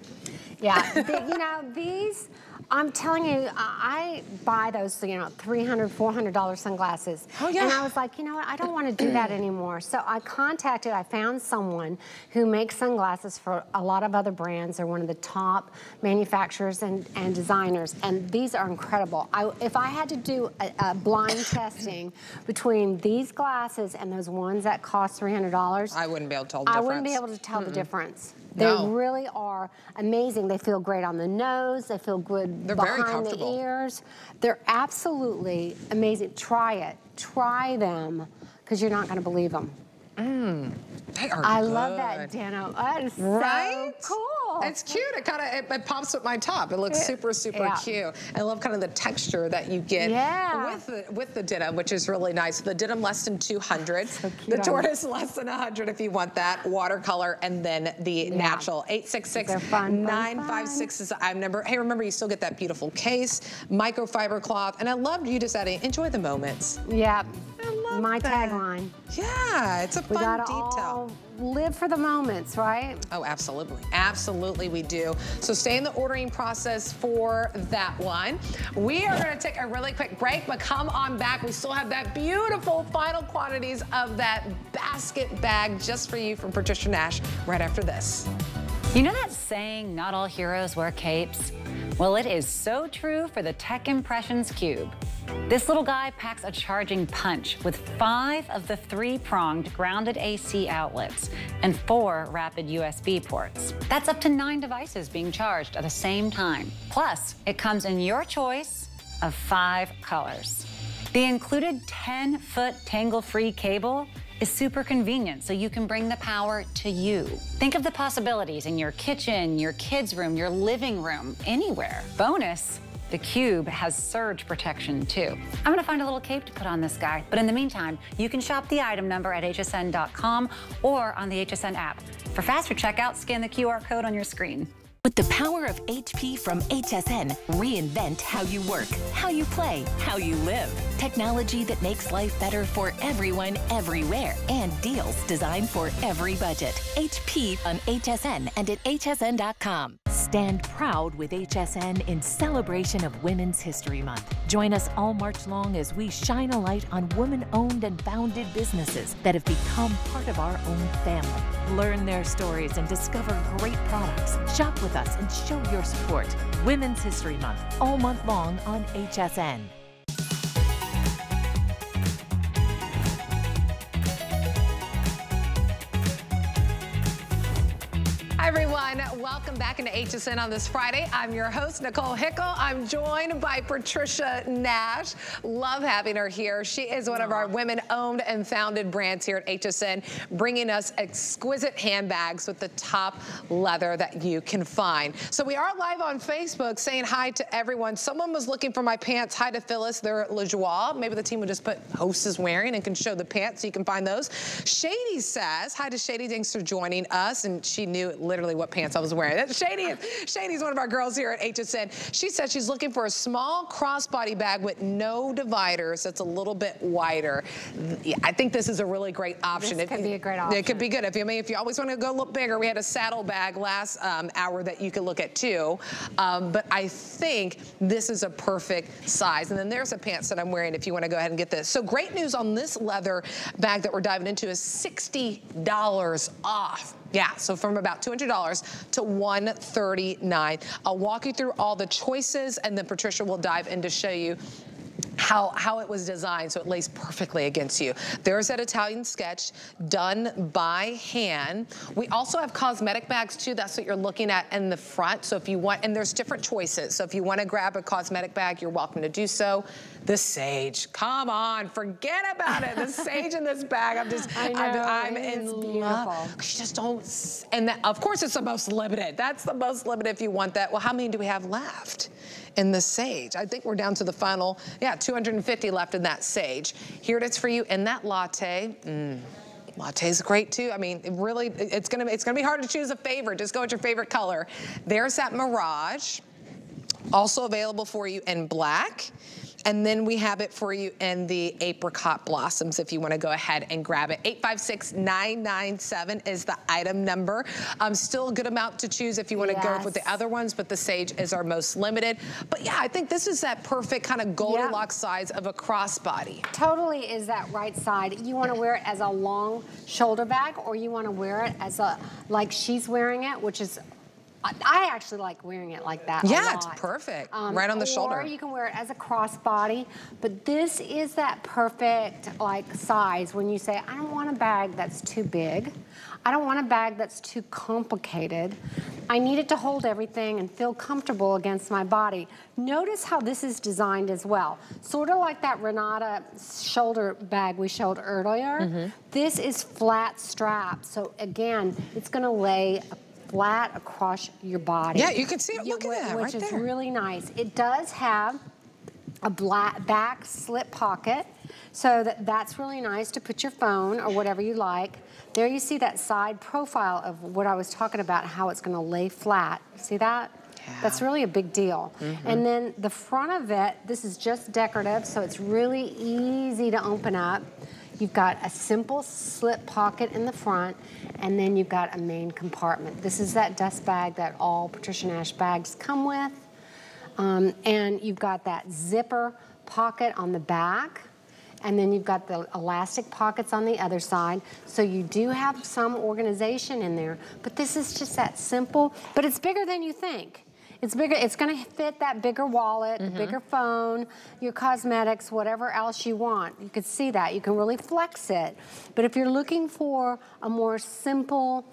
Yeah, the, you know, these, I'm telling you, I buy those, you know, $300, $400 sunglasses. Oh, yeah. And I was like, you know what, I don't want to do that anymore. So I contacted, I found someone who makes sunglasses for a lot of other brands. They're one of the top manufacturers and, and designers, and these are incredible. I, if I had to do a, a blind testing between these glasses and those ones that cost $300, I wouldn't be able to tell the difference. I wouldn't be able to tell mm -mm. the difference. They no. really are amazing. They feel great on the nose. They feel good They're behind the ears. They're absolutely amazing. Try it. Try them because you're not going to believe them. Mmm. They are I good. love that denim. That is right? so cool. It's cute. It kind of it, it, pops with my top. It looks it, super super yeah. cute. I love kind of the texture that you get yeah. with the with the denim, which is really nice. The denim less than 200. So the tortoise less than 100 if you want that. Watercolor and then the yeah. natural. 866 956 is I'm number. Hey, remember you still get that beautiful case, microfiber cloth, and I loved you just adding enjoy the moments. Yeah. My that. tagline. Yeah, it's a we fun detail. live for the moments, right? Oh, absolutely. Absolutely we do. So stay in the ordering process for that one. We are going to take a really quick break, but come on back. We still have that beautiful final quantities of that basket bag just for you from Patricia Nash right after this. You know that saying, not all heroes wear capes? Well, it is so true for the Tech Impressions Cube. This little guy packs a charging punch with five of the three-pronged grounded AC outlets and four rapid USB ports. That's up to nine devices being charged at the same time. Plus, it comes in your choice of five colors. The included 10-foot tangle-free cable is super convenient so you can bring the power to you. Think of the possibilities in your kitchen, your kids' room, your living room, anywhere. Bonus, the Cube has surge protection too. I'm gonna find a little cape to put on this guy, but in the meantime, you can shop the item number at hsn.com or on the HSN app. For faster checkout, scan the QR code on your screen. With the power of HP from HSN, reinvent how you work, how you play, how you live. Technology that makes life better for everyone, everywhere, and deals designed for every budget. HP on HSN and at hsn.com. Stand proud with HSN in celebration of Women's History Month. Join us all March long as we shine a light on women owned and founded businesses that have become part of our own family. Learn their stories and discover great products. Shop with us and show your support. Women's History Month, all month long on HSN. Everyone. Welcome back into HSN on this Friday. I'm your host, Nicole Hickl. I'm joined by Patricia Nash. Love having her here. She is one of our women-owned and founded brands here at HSN, bringing us exquisite handbags with the top leather that you can find. So we are live on Facebook saying hi to everyone. Someone was looking for my pants. Hi to Phyllis. They're at LaJoie. Maybe the team would just put host is wearing and can show the pants so you can find those. Shady says, hi to Shady. Thanks for joining us. And she knew literally literally what pants I was wearing. That's Shady. Shady's one of our girls here at HSN. She said she's looking for a small crossbody bag with no dividers that's a little bit wider. I think this is a really great option. This could be a great option. It could be good. If you I mean, if you always want to go look bigger, we had a saddle bag last um, hour that you could look at too. Um, but I think this is a perfect size. And then there's a pants that I'm wearing if you want to go ahead and get this. So great news on this leather bag that we're diving into is $60 off. Yeah, so from about $200 to 139. I'll walk you through all the choices and then Patricia will dive in to show you how, how it was designed so it lays perfectly against you. There's that Italian sketch done by hand. We also have cosmetic bags too. That's what you're looking at in the front. So if you want, and there's different choices. So if you want to grab a cosmetic bag, you're welcome to do so. The sage, come on, forget about it. The sage in this bag, I'm just, I know, I'm, I'm in beautiful. love. You just don't, and that, of course it's the most limited. That's the most limited if you want that. Well, how many do we have left? In the sage. I think we're down to the final, yeah, 250 left in that sage. Here it is for you in that latte. Mm. Latte's great too. I mean, it really, it's gonna, it's gonna be hard to choose a favorite. Just go with your favorite color. There's that Mirage, also available for you in black. And then we have it for you in the apricot blossoms if you want to go ahead and grab it. 856997 is the item number. Um, still a good amount to choose if you want to yes. go with the other ones, but the sage is our most limited. But yeah, I think this is that perfect kind of Goldilocks yep. size of a crossbody. Totally is that right side. You want to wear it as a long shoulder bag or you want to wear it as a, like she's wearing it, which is I actually like wearing it like that Yeah, it's perfect. Um, right on the shoulder. Or you can wear it as a crossbody. But this is that perfect like size when you say, I don't want a bag that's too big. I don't want a bag that's too complicated. I need it to hold everything and feel comfortable against my body. Notice how this is designed as well. Sort of like that Renata shoulder bag we showed earlier. Mm -hmm. This is flat strap. So again, it's gonna lay flat across your body. Yeah, you can see it. Look at that, Which right is there. really nice. It does have a black back slip pocket. So that, that's really nice to put your phone or whatever you like. There you see that side profile of what I was talking about, how it's gonna lay flat. See that? Yeah. That's really a big deal. Mm -hmm. And then the front of it, this is just decorative, so it's really easy to open up. You've got a simple slip pocket in the front, and then you've got a main compartment. This is that dust bag that all Patricia Nash bags come with. Um, and you've got that zipper pocket on the back. And then you've got the elastic pockets on the other side. So you do have some organization in there. But this is just that simple, but it's bigger than you think. It's bigger, it's gonna fit that bigger wallet, mm -hmm. the bigger phone, your cosmetics, whatever else you want. You can see that, you can really flex it. But if you're looking for a more simple,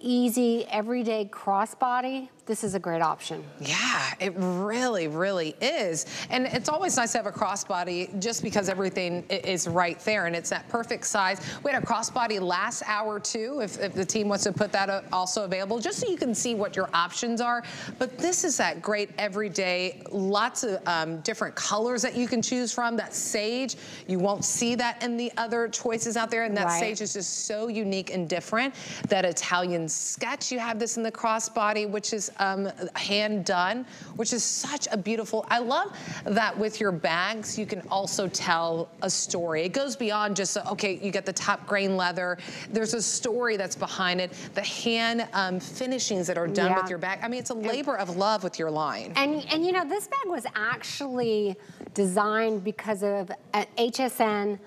easy, everyday crossbody, this is a great option. Yeah, it really, really is. And it's always nice to have a crossbody just because everything is right there and it's that perfect size. We had a crossbody last hour too, if, if the team wants to put that also available, just so you can see what your options are. But this is that great everyday, lots of um, different colors that you can choose from. That sage, you won't see that in the other choices out there. And that right. sage is just so unique and different. That Italian sketch, you have this in the crossbody, which is um, hand done, which is such a beautiful, I love that with your bags, you can also tell a story. It goes beyond just, okay, you get the top grain leather. There's a story that's behind it. The hand um, finishings that are done yeah. with your bag. I mean, it's a labor of love with your line. And, and you know, this bag was actually designed because of an HSN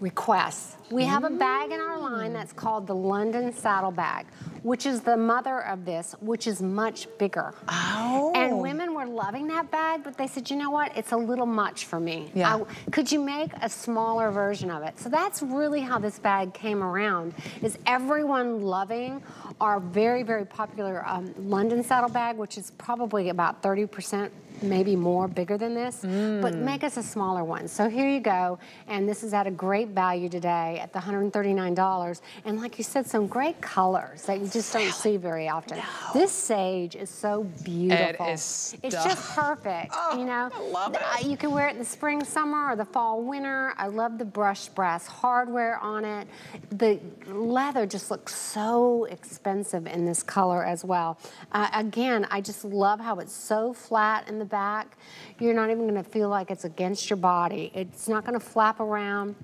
requests. We have a bag in our line that's called the London Saddle Bag, which is the mother of this, which is much bigger. Oh. And women were loving that bag, but they said, you know what, it's a little much for me. Yeah. I, could you make a smaller version of it? So that's really how this bag came around, is everyone loving our very, very popular um, London Saddle Bag, which is probably about 30% maybe more bigger than this, mm. but make us a smaller one. So here you go, and this is at a great value today at the $139. And like you said, some great colors that you just don't see very often. No. This sage is so beautiful. It is It's just perfect, oh, you know. I love it. Uh, you can wear it in the spring, summer, or the fall, winter. I love the brushed brass hardware on it. The leather just looks so expensive in this color as well. Uh, again, I just love how it's so flat in the back, you're not even gonna feel like it's against your body. It's not gonna flap around.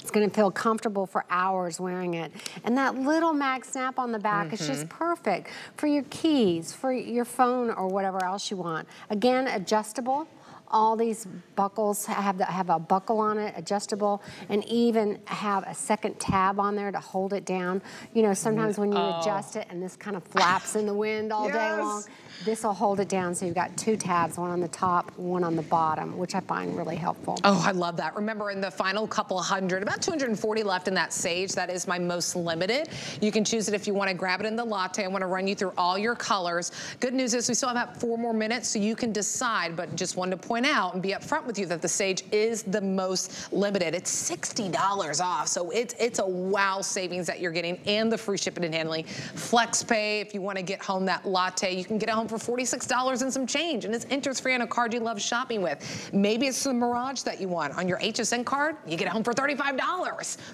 It's gonna feel comfortable for hours wearing it. And that little mag snap on the back mm -hmm. is just mm-hmm. perfect for your keys, for your phone or whatever else you want. Again, adjustable. All these buckles have, the, have a buckle on it, adjustable, and even have a second tab on there to hold it down. You know, sometimes when you oh. adjust it and this kind of flaps in the wind all yes. day long, this will hold it down so you've got two tabs, one on the top, one on the bottom, which I find really helpful. Oh, I love that. Remember in the final couple hundred, about 240 left in that sage. That is my most limited. You can choose it if you want to grab it in the latte. I want to run you through all your colors. Good news is we still have about four more minutes so you can decide, but just wanted to point out and be upfront with you that the sage is the most limited. It's $60 off, so it's, it's a wow savings that you're getting and the free shipping and handling. Flex pay, if you want to get home that latte, you can get it home home for $46 and some change, and it's interest-free on a card you love shopping with. Maybe it's the Mirage that you want. On your HSN card, you get it home for $35.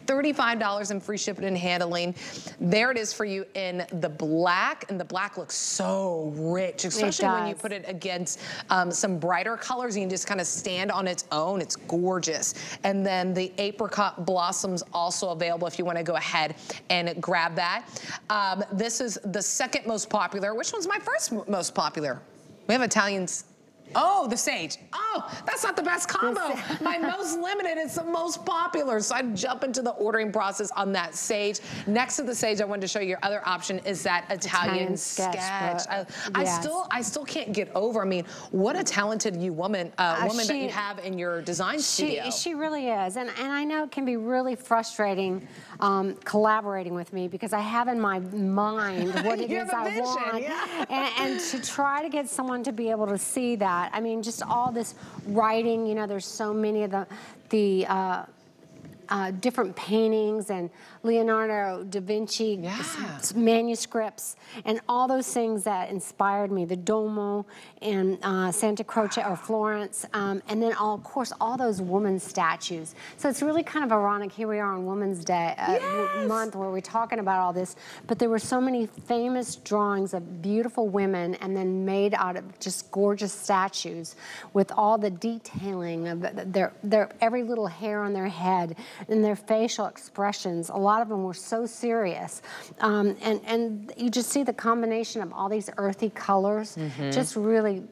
$35 in free shipping and handling. There it is for you in the black, and the black looks so rich, especially when you put it against um, some brighter colors. You can just kind of stand on its own. It's gorgeous. And then the apricot blossoms also available if you want to go ahead and grab that. Um, this is the second most popular. Which one's my first most most popular. We have Italians Oh, the sage. Oh, that's not the best combo. My most limited is the most popular. So I'd jump into the ordering process on that sage. Next to the sage, I wanted to show you your other option is that Italian, Italian sketch. sketch. I, yes. I, still, I still can't get over. I mean, what a talented you woman, uh, uh, woman she, that you have in your design she, studio. She really is, and and I know it can be really frustrating um, collaborating with me because I have in my mind what it is I vision, want, yeah. and, and to try to get someone to be able to see that that. I mean, just all this writing, you know, there's so many of the, the uh, uh, different paintings and Leonardo da Vinci yeah. manuscripts and all those things that inspired me, the Duomo and uh, Santa Croce or Florence, um, and then all, of course all those woman statues. So it's really kind of ironic, here we are on Women's Day uh, yes. month where we're talking about all this, but there were so many famous drawings of beautiful women and then made out of just gorgeous statues with all the detailing of their, their every little hair on their head and their facial expressions. A lot of them were so serious. Um, and, and you just see the combination of all these earthy colors, mm -hmm. just really,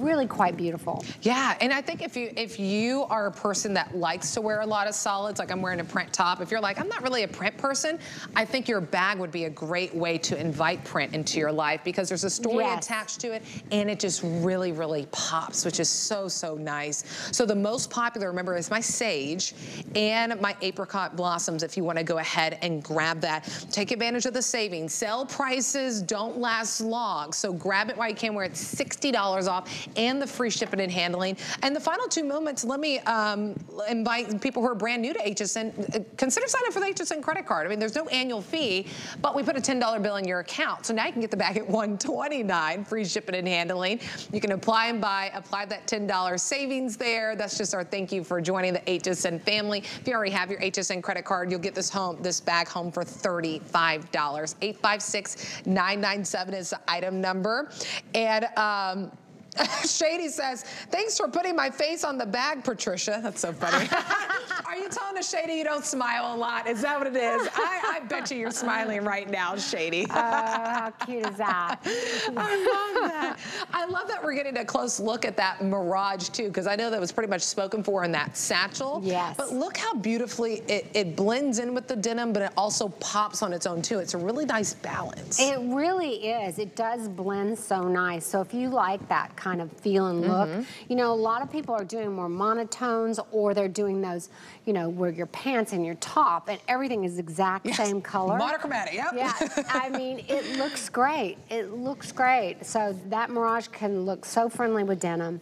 really quite beautiful. Yeah, and I think if you if you are a person that likes to wear a lot of solids, like I'm wearing a print top, if you're like, I'm not really a print person, I think your bag would be a great way to invite print into your life because there's a story yes. attached to it and it just really, really pops, which is so, so nice. So the most popular, remember, is my sage and my apricot blossoms if you want to go ahead and grab that. Take advantage of the savings. Sell prices don't last long, so grab it while you can where it's $60 off and the free shipping and handling. And the final two moments, let me um, invite people who are brand new to HSN, uh, consider signing up for the HSN credit card. I mean, there's no annual fee, but we put a $10 bill in your account. So now you can get the bag at 129, free shipping and handling. You can apply and buy, apply that $10 savings there. That's just our thank you for joining the HSN family. If you already have your HSN credit card, you'll get this home, this bag home for $35. 856-997 is the item number. And um, Shady says, thanks for putting my face on the bag, Patricia. That's so funny. Are you telling us, Shady, you don't smile a lot? Is that what it is? I, I bet you you're smiling right now, Shady. Oh, how cute is that? I love that. I love that we're getting a close look at that Mirage, too, because I know that was pretty much spoken for in that satchel. Yes. But look how beautifully it, it blends in with the denim, but it also pops on its own, too. It's a really nice balance. It really is. It does blend so nice. So if you like that kind of feel and look. Mm -hmm. You know, a lot of people are doing more monotones or they're doing those, you know, where your pants and your top and everything is exact yes. same color. Monochromatic, yep. Yeah, I mean, it looks great. It looks great. So that Mirage can look so friendly with denim.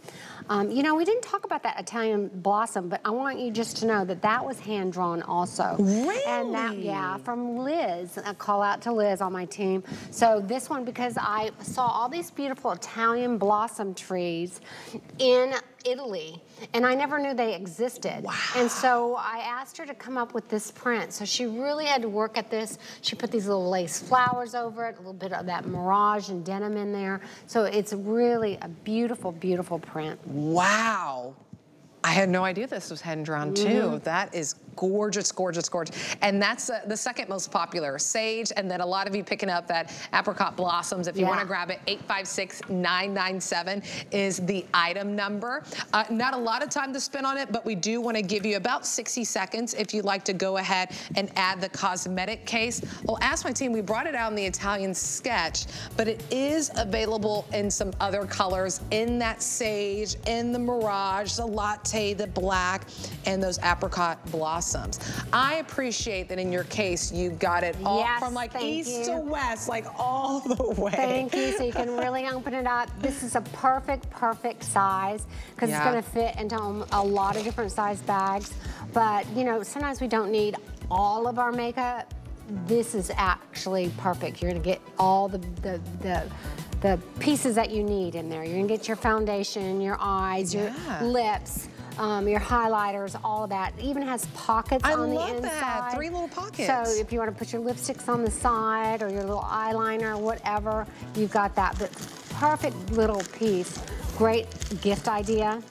Um, you know, we didn't talk about that Italian blossom, but I want you just to know that that was hand drawn also. Really? And that, yeah, from Liz. A call out to Liz on my team. So this one, because I saw all these beautiful Italian blossom trees in Italy, and I never knew they existed. Wow. And so I asked her to come up with this print. So she really had to work at this. She put these little lace flowers over it, a little bit of that mirage and denim in there. So it's really a beautiful, beautiful print. Wow. I had no idea this was hand drawn mm -hmm. too. That is gorgeous, gorgeous, gorgeous. And that's uh, the second most popular, sage, and then a lot of you picking up that apricot blossoms. If you yeah. want to grab it, 856-997 is the item number. Uh, not a lot of time to spend on it, but we do want to give you about 60 seconds if you'd like to go ahead and add the cosmetic case. I'll ask my team, we brought it out in the Italian sketch, but it is available in some other colors in that sage, in the mirage, the latte, the black, and those apricot blossoms blossoms. I appreciate that in your case, you got it all yes, from like east you. to west, like all the way. Thank you. So you can really open it up. This is a perfect, perfect size because yeah. it's going to fit into um, a lot of different size bags. But, you know, sometimes we don't need all of our makeup. This is actually perfect. You're going to get all the, the, the the pieces that you need in there. You're gonna get your foundation, your eyes, yeah. your lips, um, your highlighters, all of that. It even has pockets I on the inside. That. Three little pockets. So if you want to put your lipsticks on the side or your little eyeliner, whatever, you've got that. But perfect little piece. Great gift idea.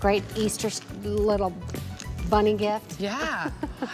Great Easter little bunny gift. Yeah,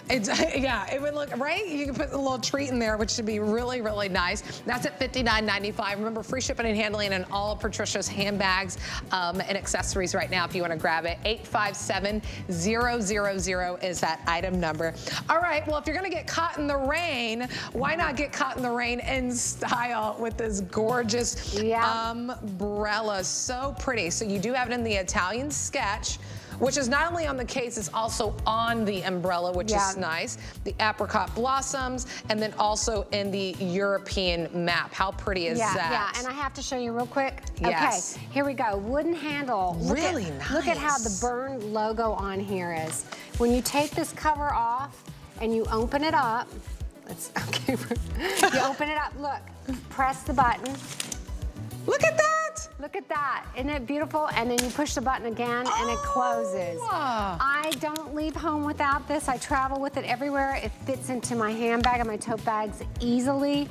it's, yeah, it would look, right? You can put a little treat in there, which should be really, really nice. That's at $59.95. Remember, free shipping and handling on all of Patricia's handbags um, and accessories right now if you want to grab it. 857-000 is that item number. All right, well, if you're going to get caught in the rain, why not get caught in the rain in style with this gorgeous yeah. umbrella? So pretty. So you do have it in the Italian sketch which is not only on the case, it's also on the umbrella, which yeah. is nice. The apricot blossoms, and then also in the European map. How pretty is yeah, that? Yeah, and I have to show you real quick. Yes. Okay, here we go. Wooden handle. Look really at, nice. Look at how the burn logo on here is. When you take this cover off and you open it up, let's, okay, you open it up, look, press the button. Look at that. Look at that. Isn't it beautiful? And then you push the button again and oh. it closes. I don't leave home without this. I travel with it everywhere. It fits into my handbag and my tote bags easily.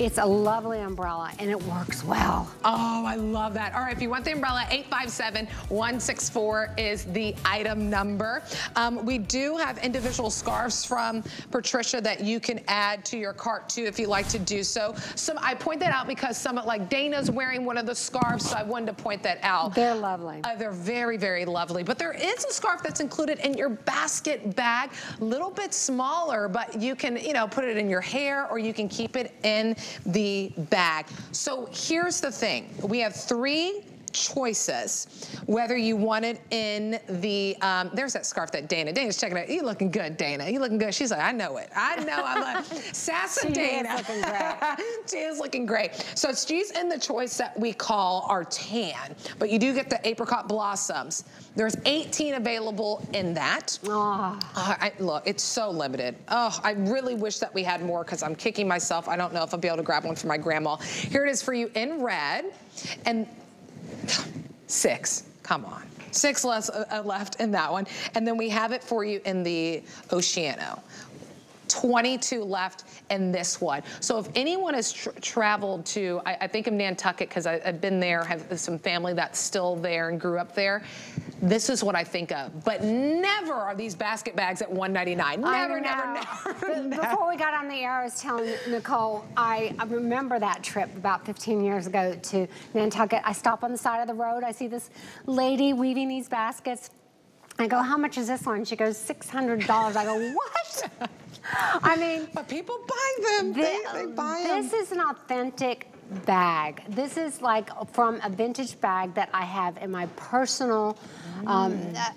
It's a lovely umbrella and it works well. Oh, I love that. All right, if you want the umbrella, 857-164 is the item number. Um, we do have individual scarves from Patricia that you can add to your cart too if you like to do so. So I point that out because some, like Dana's wearing one of the scarves, so I wanted to point that out. They're lovely. Uh, they're very, very lovely. But there is a scarf that's included in your basket bag, a little bit smaller, but you can, you know, put it in your hair or you can keep it in the bag. So here's the thing. We have three choices, whether you want it in the, um, there's that scarf that Dana, Dana's checking out. You looking good, Dana. You looking good. She's like, I know it. I know I'm a Sassa Dana. Is looking great. she is looking great. So she's in the choice that we call our tan, but you do get the apricot blossoms. There's 18 available in that. Oh. Uh, I, look, it's so limited. Oh, I really wish that we had more because I'm kicking myself. I don't know if I'll be able to grab one for my grandma. Here it is for you in red. And six, come on. Six less uh, left in that one. And then we have it for you in the Oceano. 22 left in this one. So if anyone has tra traveled to, I, I, think of Nantucket because I've been there, have some family that's still there and grew up there. This is what I think of. But never are these basket bags at 199. Never, never, never, never. Before we got on the air, I was telling Nicole, I, I remember that trip about 15 years ago to Nantucket. I stop on the side of the road. I see this lady weaving these baskets. I go, how much is this one? She goes, $600. I go, what? I mean, but people buy them. they, they buy this them. This is an authentic bag. This is like from a vintage bag that I have in my personal um, mm.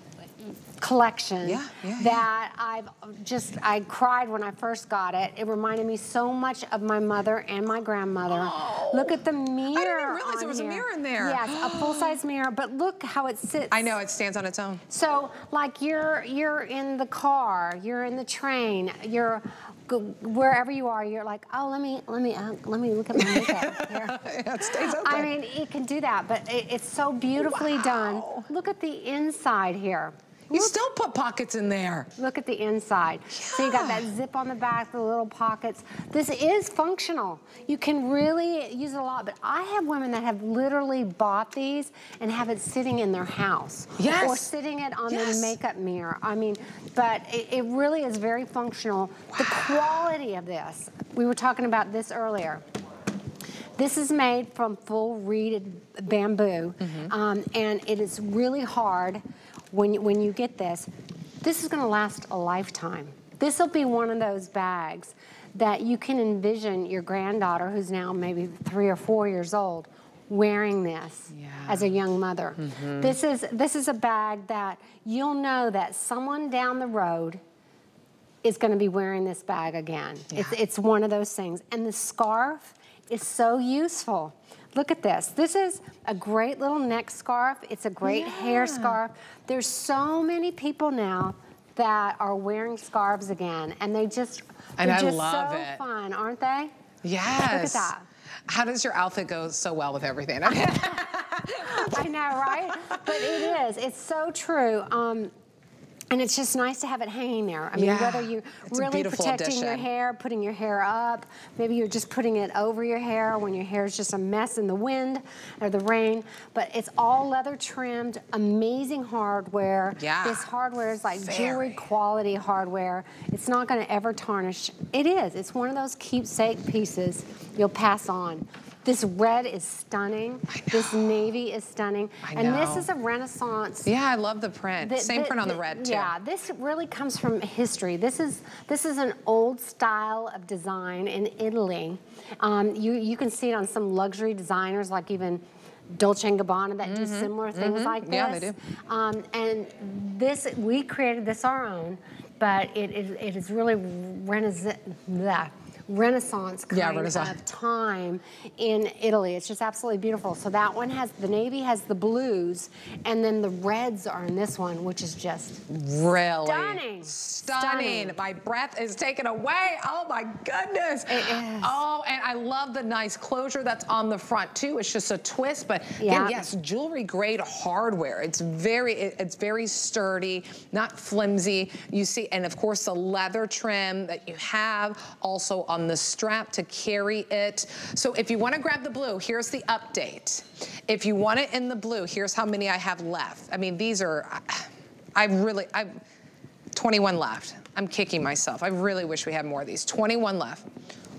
Collection yeah, yeah, that yeah. I've just, I cried when I first got it. It reminded me so much of my mother and my grandmother. Oh, look at the mirror I didn't realize there was here. a mirror in there. Yes, a full-size mirror, but look how it sits. I know, it stands on its own. So, like you're, you're in the car, you're in the train, you're wherever you are, you're like, oh, let me, let me, uh, let me look at my makeup here. it stays open. I mean, it can do that, but it, it's so beautifully wow. done. Look at the inside here. You still put pockets in there. Look at the inside. Yeah. So you got that zip on the back, the little pockets. This is functional. You can really use it a lot, but I have women that have literally bought these and have it sitting in their house. Yes. Or sitting it on yes. their makeup mirror. I mean, but it, it really is very functional. Wow. The quality of this, we were talking about this earlier. This is made from full reeded bamboo, mm -hmm. um, and it is really hard when you, when you get this, this is gonna last a lifetime. This will be one of those bags that you can envision your granddaughter, who's now maybe three or four years old, wearing this yeah. as a young mother. Mm -hmm. This is this is a bag that you'll know that someone down the road is going to be wearing this bag again. Yeah. It's it's one of those things. And the scarf is so useful. Look at this. This is a great little neck scarf. It's a great yeah. hair scarf. There's so many people now that are wearing scarves again, and they just, and they're I just love so it. fun, aren't they? Yes. Look at that. How does your outfit go so well with everything? I know, right? But it is. It's so true. Um, and it's just nice to have it hanging there. I mean, yeah, whether you're really protecting addition. your hair, putting your hair up, maybe you're just putting it over your hair when your hair is just a mess in the wind or the rain. But it's all leather trimmed, amazing hardware. Yeah. This hardware is like Very. jewelry quality hardware. It's not going to ever tarnish. It is. It's one of those keepsake pieces you'll pass on. This red is stunning. This navy is stunning. And this is a renaissance. Yeah, I love the print. The, Same the, print on the, the red too. Yeah, this really comes from history. This is this is an old style of design in Italy. Um, you you can see it on some luxury designers like even Dolce & Gabbana that mm -hmm. do mm-hmm. similar things mm -hmm. like this. Yeah, they do. Um, and this, we created this our own, but it, it, it is really renaissance, Renaissance kind yeah, Renaissance. of time in Italy. It's just absolutely beautiful. So that one has, the navy has the blues, and then the reds are in this one, which is just really stunning. Stunning. stunning. My breath is taken away. Oh my goodness. It is. Oh, and I love the nice closure that's on the front too. It's just a twist, but yeah. again, yes, jewelry grade hardware. It's very, it's very sturdy, not flimsy. You see, and of course the leather trim that you have also on on the strap to carry it. So if you wanna grab the blue, here's the update. If you want it in the blue, here's how many I have left. I mean, these are, I really, I, 21 left. I'm kicking myself. I really wish we had more of these. 21 left.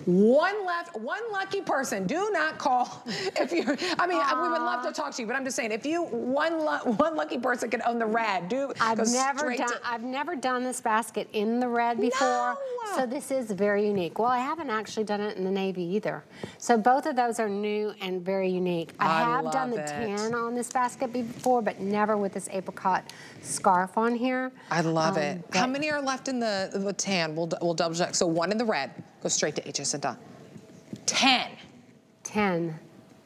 One left, one lucky person. Do not call if you're, I mean, Aww. we would love to talk to you, but I'm just saying, if you, one one lucky person could own the red, do I've never done. I've never done this basket in the red before, no. so this is very unique. Well, I haven't actually done it in the navy either. So both of those are new and very unique. I, I have done the it. tan on this basket before, but never with this apricot scarf on here. I love um, it. How many are left in the, the tan? We'll, we'll double check. So one in the red. Go straight to HS and done. 10. 10.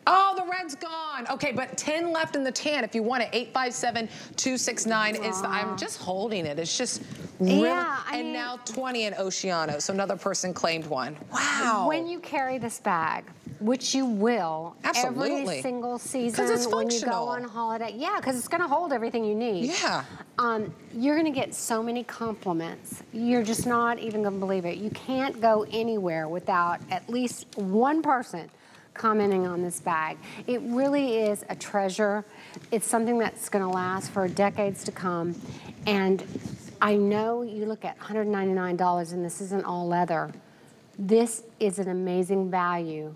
Oh, the red's gone. Okay, but 10 left in the tan if you want it. 857-269 is the, I'm just holding it. It's just really, yeah, I and mean, now 20 in Oceano. So another person claimed one. Wow. When you carry this bag, which you will Absolutely. every single season it's when you go on holiday. Yeah, because it's going to hold everything you need. Yeah. Um, you're going to get so many compliments. You're just not even going to believe it. You can't go anywhere without at least one person commenting on this bag. It really is a treasure. It's something that's going to last for decades to come. And I know you look at $199 and this isn't all leather. This is an amazing value.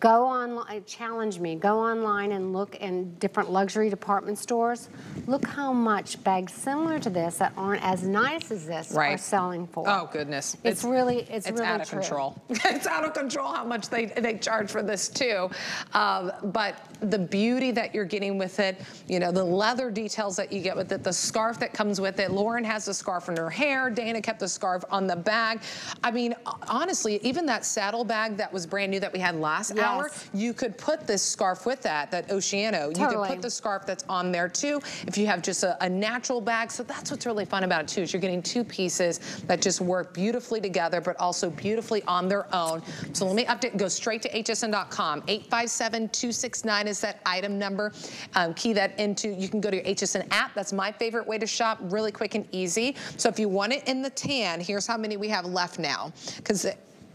Go online, challenge me, go online and look in different luxury department stores. Look how much bags similar to this that aren't as nice as this are selling for. Oh goodness, It's, really, it's, really. it's really out of true. control. it's out of control how much they they charge for this too. Um, but the beauty that you're getting with it, you know, the leather details that you get with it, the scarf that comes with it. Lauren has the scarf in her hair. Dana kept the scarf on the bag. I mean, honestly, even that saddle bag that was brand new that we had last Yes. hour, you could put this scarf with that, that Oceano. You could put the scarf that's on there too. If you have just a, a natural bag, so that's what's really fun about it too, is you're getting two pieces that just work beautifully together, but also beautifully on their own. So let me update, go straight to hsn.com. 857-269 is that item number. Um, key that into, you can go to your HSN app. That's my favorite way to shop, really quick and easy. So if you want it in the tan, here's how many we have left now. Because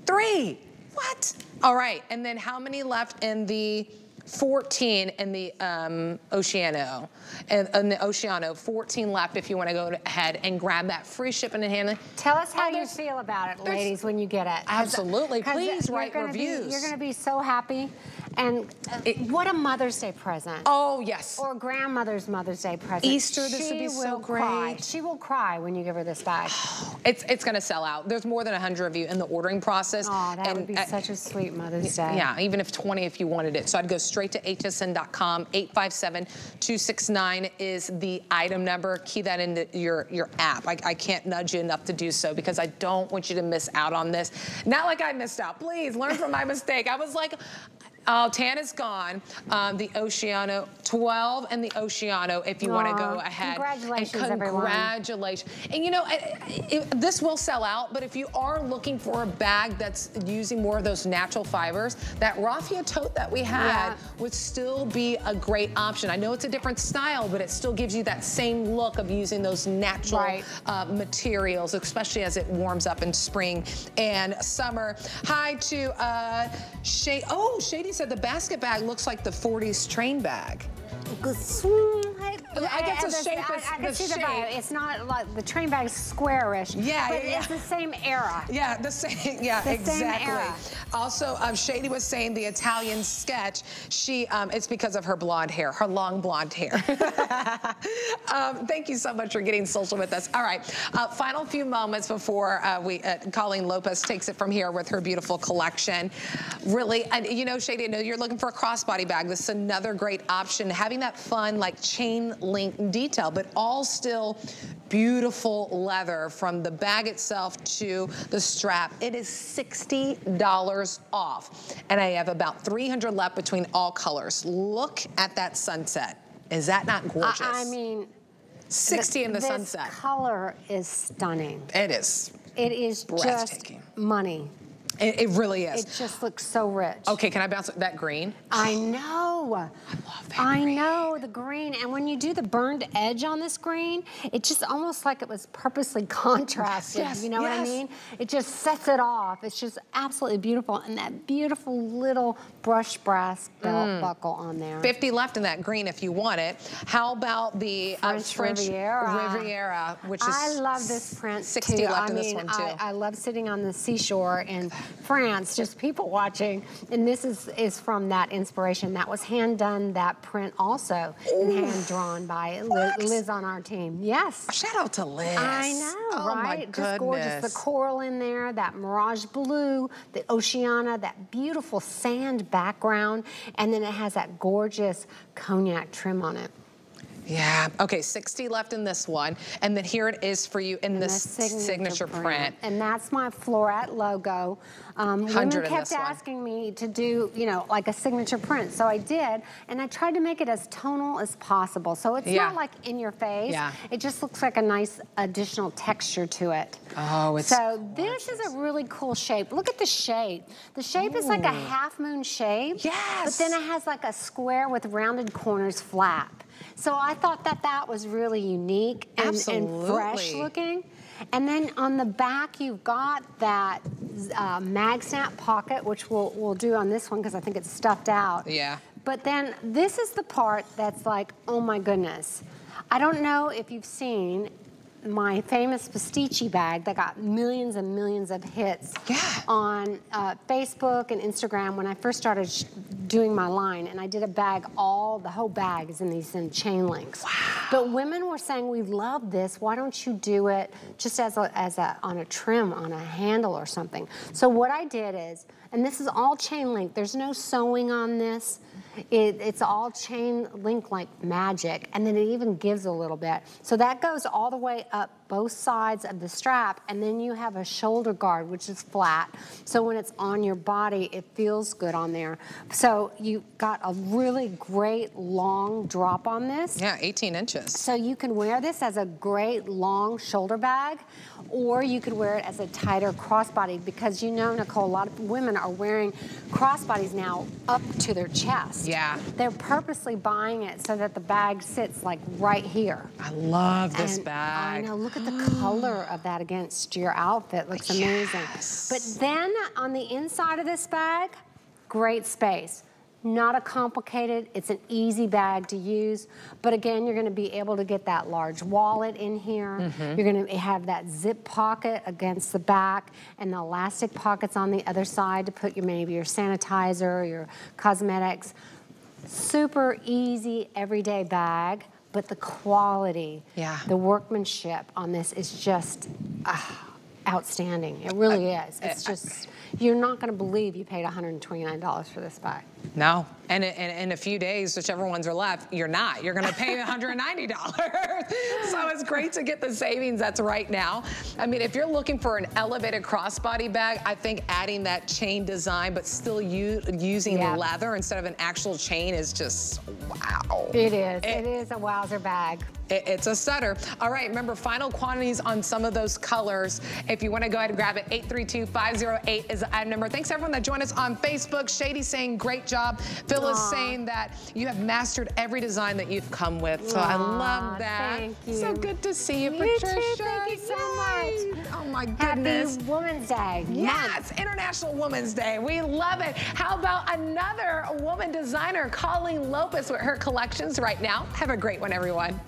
three, what? All right, and then how many left in the 14 in the um, Oceano, and in the Oceano, 14 left if you want to go ahead and grab that free shipping and handling. Tell us how Oh, you feel about it, ladies, when you get it. Absolutely. 'cause Please write gonna be- reviews. you're going to be so happy. And uh, It- what a Mother's Day present. Oh, yes. Or grandmother's Mother's Day present. Easter, this would She be so will cry. great. She will cry when you give her this bag. It's it's going to sell out. There's more than 100 of you in the ordering process. Oh, that and, would be uh, such a sweet Mother's Day. Yeah, even if 20 if you wanted it. So I'd go straight to hsn.com. 857-269 is the item number. Key that into your, your app. I, I can't nudge you enough to do so because I don't want you to miss out on this. Not like I missed out. Please learn from my mistake. I was like, Oh, tan is gone. Um, the Oceano 12 and the Oceano, if you want to go ahead. congratulations, and everyone. Congratulations. And you know, I- I- it- this will sell out, but if you are looking for a bag that's using more of those natural fibers, that raffia tote that we had Yeah. would still be a great option. I know it's a different style, but it still gives you that same look of using those natural Right. uh, materials, especially as it warms up in spring and summer. Hi to uh, Shay. Oh, Shady said the basket bag looks like the 40s train bag. I guess the this- shape I, I the see the shape. bag. It's not like the train bag's squarish. Yeah, but yeah, it's the same era. Yeah, the same. Yeah, The same exactly. era. Also, um, Shady was saying the Italian sketch. She, um, it's because of her blonde hair, her long blonde hair. um, thank you so much for getting social with us. All right, uh, final few moments before uh, we, uh, Colleen Lopez takes it from here with her beautiful collection. Really, and you know, Shady, I know you're looking for a crossbody bag. This is another great option. Having that fun, like chain link in detail, but all still beautiful leather from the bag itself to the strap. It is $60 off. And I have about 300 left between all colors. Look at that sunset. Is that not gorgeous? I, I mean, 60 in the this sunset. color is stunning. It is. It is just Breathtaking. money. It, it really is. It just looks so rich. okay, can I bounce that green? I know. I love that I green. know the green, and when you do the burned edge on this green, it just almost like it was purposely contrasted. Yes, you know what I mean? It just sets it off. It's just absolutely beautiful, and that beautiful little brush brass belt Mm. buckle on there. 50 left in that green if you want it. How about the uh, French Riviera. Riviera, which is I love this print 60 too. left I in this mean, one too. I, I love sitting on the seashore in France, just people watching. And this is is from that inspiration. That was hand done. That print also and hand drawn by Liz, Liz on our team. Yes. Shout out to Liz. I know, oh right? My Just gorgeous. The coral in there, that mirage blue, the oceana, that beautiful sand background, and then it has that gorgeous cognac trim on it. Yeah, okay, 60 left in this one. And then here it is for you in, in this signature, signature print. print. And that's my Floret logo. Um, women kept asking me to do, you know, like a signature print. So I did, and I tried to make it as tonal as possible. So it's yeah. not like in your face. Yeah. It just looks like a nice additional texture to it. Oh, it's So gorgeous. this is a really cool shape. Look at the shape. The shape Ooh. is like a half moon shape. Yes. But then it has like a square with rounded corners flap. So I thought that that was really unique and, and fresh looking. And then on the back, you've got that uh, mag snap pocket, which we'll, we'll do on this one because I think it's stuffed out. Yeah. But then this is the part that's like, oh my goodness. I don't know if you've seen my famous Pastiche bag that got millions and millions of hits yeah. on uh, Facebook and Instagram when I first started doing my line. And I did a bag, all, the whole bag is in these in chain links. Wow. But women were saying, we love this. Why don't you do it just as a, as a, on a trim, on a handle or something? So what I did is, and this is all chain link, there's no sewing on this. It, it's all chain link like magic, and then it even gives a little bit. So that goes all the way up both sides of the strap, and then you have a shoulder guard, which is flat. So when it's on your body, it feels good on there. So you got a really great long drop on this. Yeah, 18 inches. So you can wear this as a great long shoulder bag, or you could wear it as a tighter crossbody because you know, Nicole, a lot of women are wearing crossbodies now up to their chest. Yeah. They're purposely buying it so that the bag sits like right here. I love this and bag. I know, look at the color of that against your outfit. Looks amazing. Yes. But then on the inside of this bag, great space. Not a complicated, it's an easy bag to use. But again, you're gonna be able to get that large wallet in here. Mm -hmm. You're gonna have that zip pocket against the back and the elastic pockets on the other side to put your maybe your sanitizer, your cosmetics. Super easy everyday bag, but the quality, yeah. the workmanship on this is just uh, outstanding. It really is. It's just, you're not gonna believe you paid $129 for this bag. No, and in, in, a few days, whichever ones are left, you're not. You're gonna pay $190. so it's great to get the savings that's right now. I mean, if you're looking for an elevated crossbody bag, I think adding that chain design, but still using yeah. leather instead of an actual chain is just, wow. It is, it, it is a wowzer bag. It, it's a stutter. All right, remember, final quantities on some of those colors. If you wanna go ahead and grab it, 832-508 is the item number. Thanks everyone that joined us on Facebook. Shady saying great job. Phil Aww. is saying that you have mastered every design that you've come with. So Aww, I love that. Thank you. So good to see you, you Patricia. Too. Thank you so Yay. much. Oh my goodness. Happy Women's Day. Yes, International Women's Day. We love it. How about another woman designer, Colleen Lopez, with her collections right now? Have a great one, everyone.